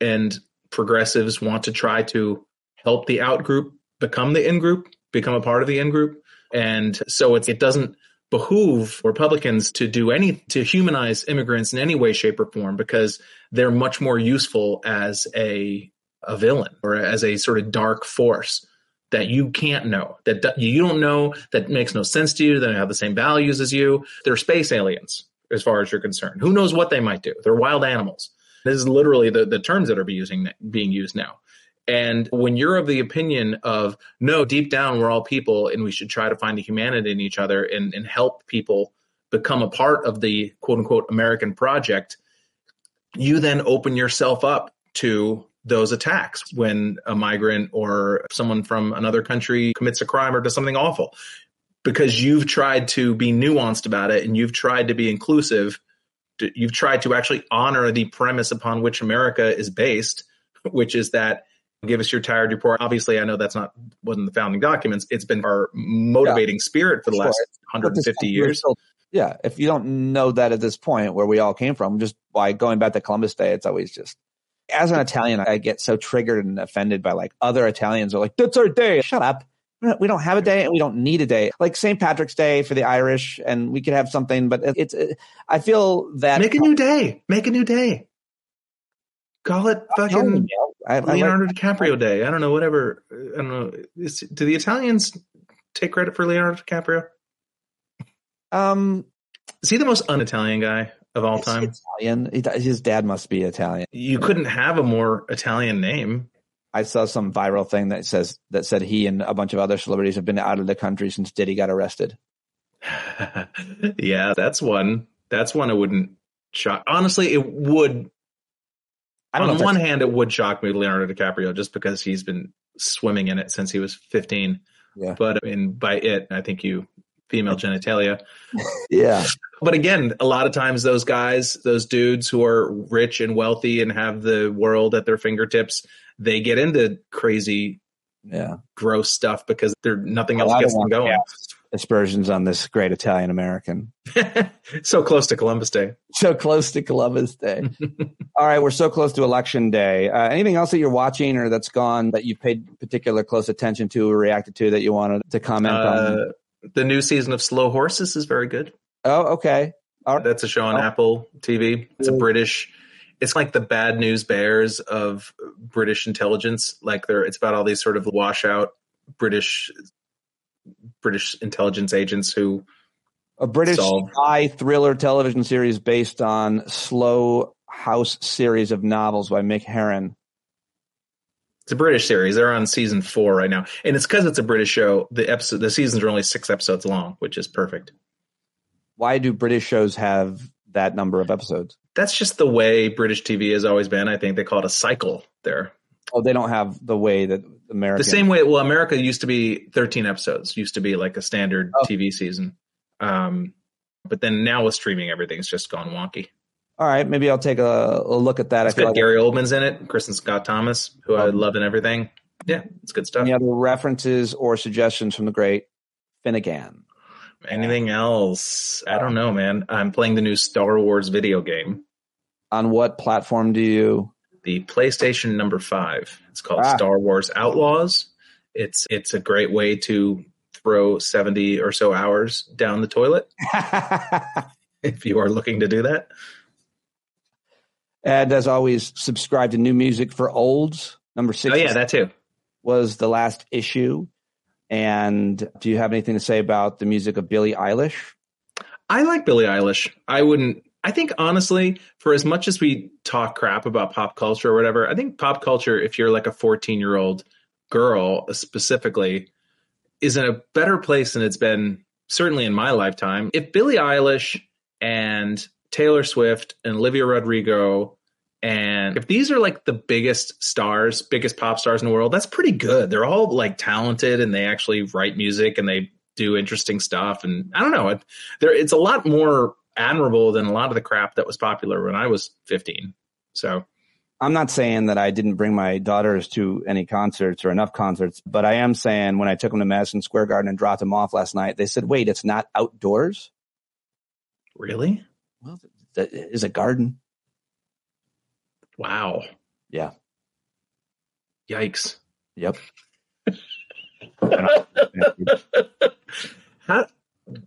Speaker 17: and progressives want to try to help the out group become the in group become a part of the in group and so it's, it doesn't behoove Republicans to do any to humanize immigrants in any way, shape, or form because they're much more useful as a a villain or as a sort of dark force that you can't know that you don't know that makes no sense to you. They don't have the same values as you. They're space aliens as far as you're concerned. Who knows what they might do? They're wild animals. This is literally the, the terms that are be using, being used now. And when you're of the opinion of no, deep down we're all people and we should try to find the humanity in each other and, and help people become a part of the quote unquote American project, you then open yourself up to those attacks when a migrant or someone from another country commits a crime or does something awful. Because you've tried to be nuanced about it and you've tried to be inclusive you've tried to actually honor the premise upon which America is based which is that give us your tired report. Obviously, I know that's not wasn't the founding documents. It's been our motivating yeah. spirit for the sure. last 150 years. Still,
Speaker 1: yeah, if you don't know that at this point where we all came from, just by going back to Columbus Day, it's always just. As an Italian, I get so triggered and offended by like other Italians are like, "That's our day." Shut up. We don't have a day and we don't need a day. Like St. Patrick's Day for the Irish, and we could have something, but it's. It, I feel that
Speaker 17: make a new day. Make a new day. Call it fucking I, Leonardo I like, DiCaprio Day. I don't know, whatever. I don't know. Is, do the Italians take credit for Leonardo DiCaprio?
Speaker 1: Um,
Speaker 17: is he the most un-Italian guy of all time?
Speaker 1: Italian. His dad must be Italian.
Speaker 17: You couldn't have a more Italian name.
Speaker 1: I saw some viral thing that says that said he and a bunch of other celebrities have been out of the country since Diddy got arrested.
Speaker 17: yeah, that's one. That's one I wouldn't shock. Honestly, it would on one hand, it would shock me Leonardo DiCaprio just because he's been swimming in it since he was 15.
Speaker 1: Yeah.
Speaker 17: But I mean, by it, I think you female genitalia.
Speaker 1: yeah.
Speaker 17: But again, a lot of times those guys, those dudes who are rich and wealthy and have the world at their fingertips, they get into crazy,
Speaker 1: yeah,
Speaker 17: gross stuff because there nothing else gets them going.
Speaker 1: Aspersions on this great Italian American.
Speaker 17: so close to Columbus Day.
Speaker 1: So close to Columbus Day. All right, we're so close to Election Day. Uh, anything else that you're watching or that's gone that you've paid particular close attention to or reacted to that you wanted to comment uh, on?
Speaker 17: The new season of Slow Horses is very good.
Speaker 1: Oh, okay.
Speaker 17: Right. That's a show on oh. Apple TV. It's a British. It's like the bad news bears of British intelligence. Like they're. It's about all these sort of washout British British intelligence agents who
Speaker 1: a British spy thriller television series based on Slough House series of novels by Mick Herron.
Speaker 17: It's a British series. They're on season four right now, and it's because it's a British show. The episode, the seasons are only six episodes long, which is perfect.
Speaker 1: Why do British shows have that number of episodes?
Speaker 17: That's just the way British TV has always been. I think they call it a cycle there.
Speaker 1: Oh, they don't have the way that America.
Speaker 17: The same way. Well, America used to be 13 episodes. Used to be like a standard oh. TV season. Um, but then now with streaming, everything's just gone wonky.
Speaker 1: All right, maybe I'll take a, a look at that.
Speaker 17: It's good. Like Gary Oldman's in it. Kristin Scott Thomas, who I love and everything. Yeah, it's good stuff.
Speaker 1: Any other references or suggestions from the great Finnegan?
Speaker 17: Anything else? I don't know, man. I'm playing the new Star Wars video game.
Speaker 1: On what platform do you?
Speaker 17: The PlayStation number five. It's called ah. Star Wars Outlaws. It's it's a great way to throw 70 or so hours down the toilet if you are looking to do that.
Speaker 1: And as always, subscribe to new music for olds. Number six.
Speaker 17: Oh yeah, that too.
Speaker 1: Was the last issue. And do you have anything to say about the music of Billie Eilish?
Speaker 17: I like Billie Eilish. I wouldn't. I think honestly, for as much as we talk crap about pop culture or whatever, I think pop culture, if you're like a 14 year old girl specifically, is in a better place than it's been certainly in my lifetime. If Billie Eilish and Taylor Swift and Olivia Rodrigo and if these are like the biggest stars, biggest pop stars in the world, that's pretty good. They're all like talented and they actually write music and they do interesting stuff. And I don't know, there it's a lot more admirable than a lot of the crap that was popular when I was 15. So
Speaker 1: I'm not saying that I didn't bring my daughters to any concerts or enough concerts, but I am saying when I took them to Madison Square Garden and dropped them off last night, they said, "Wait, it's not outdoors."
Speaker 17: Really?
Speaker 1: Well, that is a garden.
Speaker 17: Wow.
Speaker 1: Yeah.
Speaker 17: Yikes.
Speaker 1: Yep.
Speaker 17: How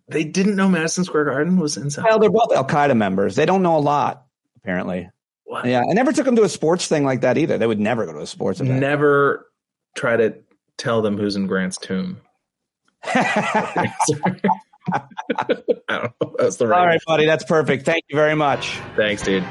Speaker 17: they didn't know Madison Square Garden was inside.
Speaker 1: Well, they're both Al Qaeda members. They don't know a lot, apparently.
Speaker 17: What?
Speaker 1: Yeah, I never took them to a sports thing like that either. They would never go to a sports event.
Speaker 17: Never try to tell them who's in Grant's tomb. I don't know. That's the right.
Speaker 1: All right, buddy. That's perfect. Thank you very much.
Speaker 17: Thanks, dude.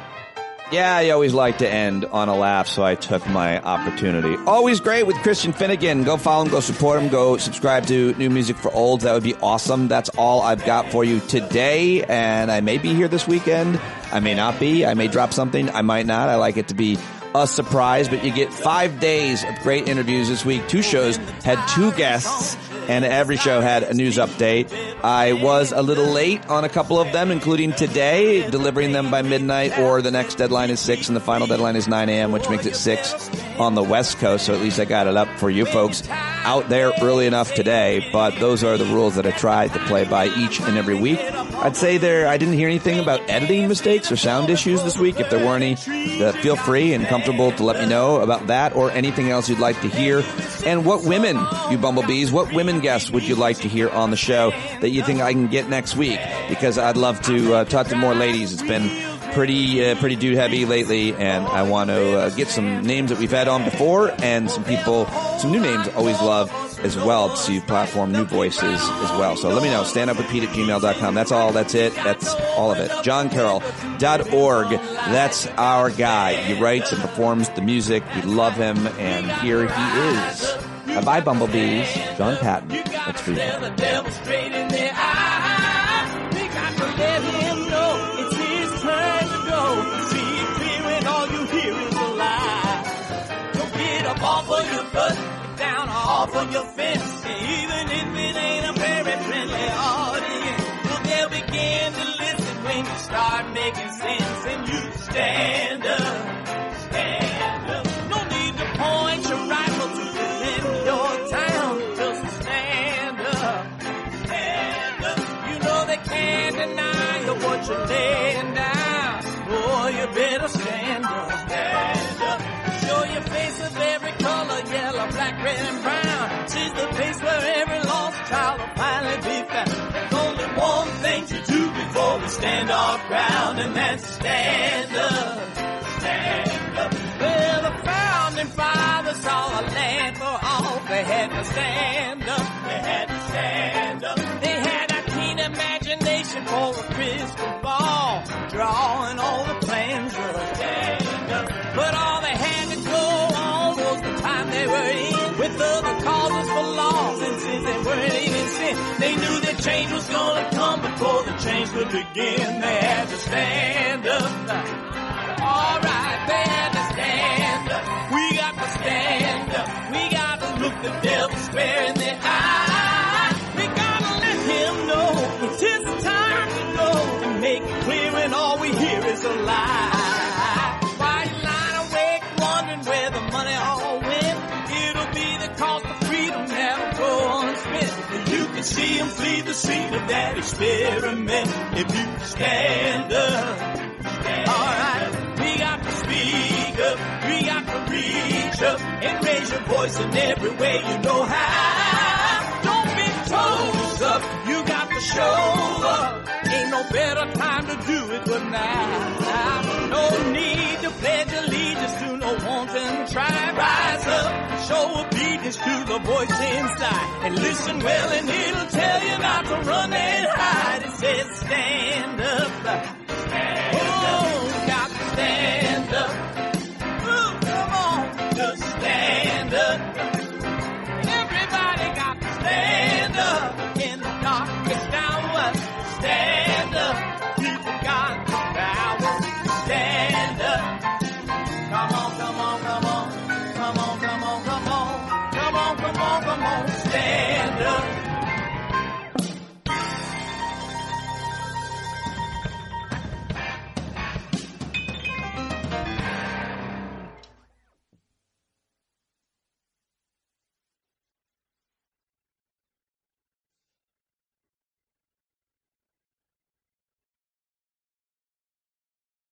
Speaker 1: Yeah, I always like to end on a laugh, so I took my opportunity. Always great with Christian Finnegan. Go follow him, go support him, go subscribe to New Music for Olds. That would be awesome. That's all I've got for you today, and I may be here this weekend. I may not be. I may drop something. I might not. I like it to be a surprise, but you get five days of great interviews this week. Two shows had two guests and every show had a news update. I was a little late on a couple of them, including today, delivering them by midnight, or the next deadline is 6 and the final deadline is 9 a.m., which makes it 6 on the West Coast. So at least I got it up for you folks out there early enough today. But those are the rules that I tried to play by each and every week. I'd say there, I didn't hear anything about editing mistakes or sound issues this week. If there were any, uh, feel free and comfortable to let me know about that or anything else you'd like to hear. And what women, you bumblebees, what women guests would you like to hear on the show that you think I can get next week? Because I'd love to uh, talk to more ladies. It's been pretty uh, pretty dude heavy lately, and I want to uh, get some names that we've had on before and some people, some new names. Always love as well to platform new voices as well. So let me know. Stand up with Pete at gmail.com. That's all. That's it. That's all of it. JohnCarroll.org. That's our guy. He writes and performs the music. We love him, and here he is. Bye bye, bumblebees. John Patton. That's for you.
Speaker 18: Get down off of your fence. And Even if it ain't a very friendly audience, well, they'll begin to listen when you start making sense and you stand up. Stand up. No need to point your rifle to defend your town. Just stand up. Stand up. You know they can't deny you what you're laying down. Boy, you better stand ground, and that's stand up. Stand up. Well, the founding fathers saw a land for all. They had to stand up. They had to stand up. They had a keen imagination for a crystal ball, drawing all the plans of stand up. But all they had to go on was the time they were in, with other causes for loss, and they weren't sin, they knew that change was gonna come before the change could begin. They had to stand up. Alright, they had to stand up. We got to stand up. We got to look the devil square in the eye. We gotta let him know it's his time to go and make it clear when all we hear is a lie. See him flee the scene of that experiment if you stand up. Alright, we got to speak up, we got to reach up and raise your voice in every way you know how. Don't be toes up, you got to show up. Ain't no better time to do it but now. No need to pledge allegiance to no wanton tribe. Rise up show obedience to the voice inside. And listen well and it'll tell you not to run and hide. It says stand up. Stand oh, up. got to stand up. Ooh, come on, just stand up. Everybody got to stand up in the darkest hour. Stand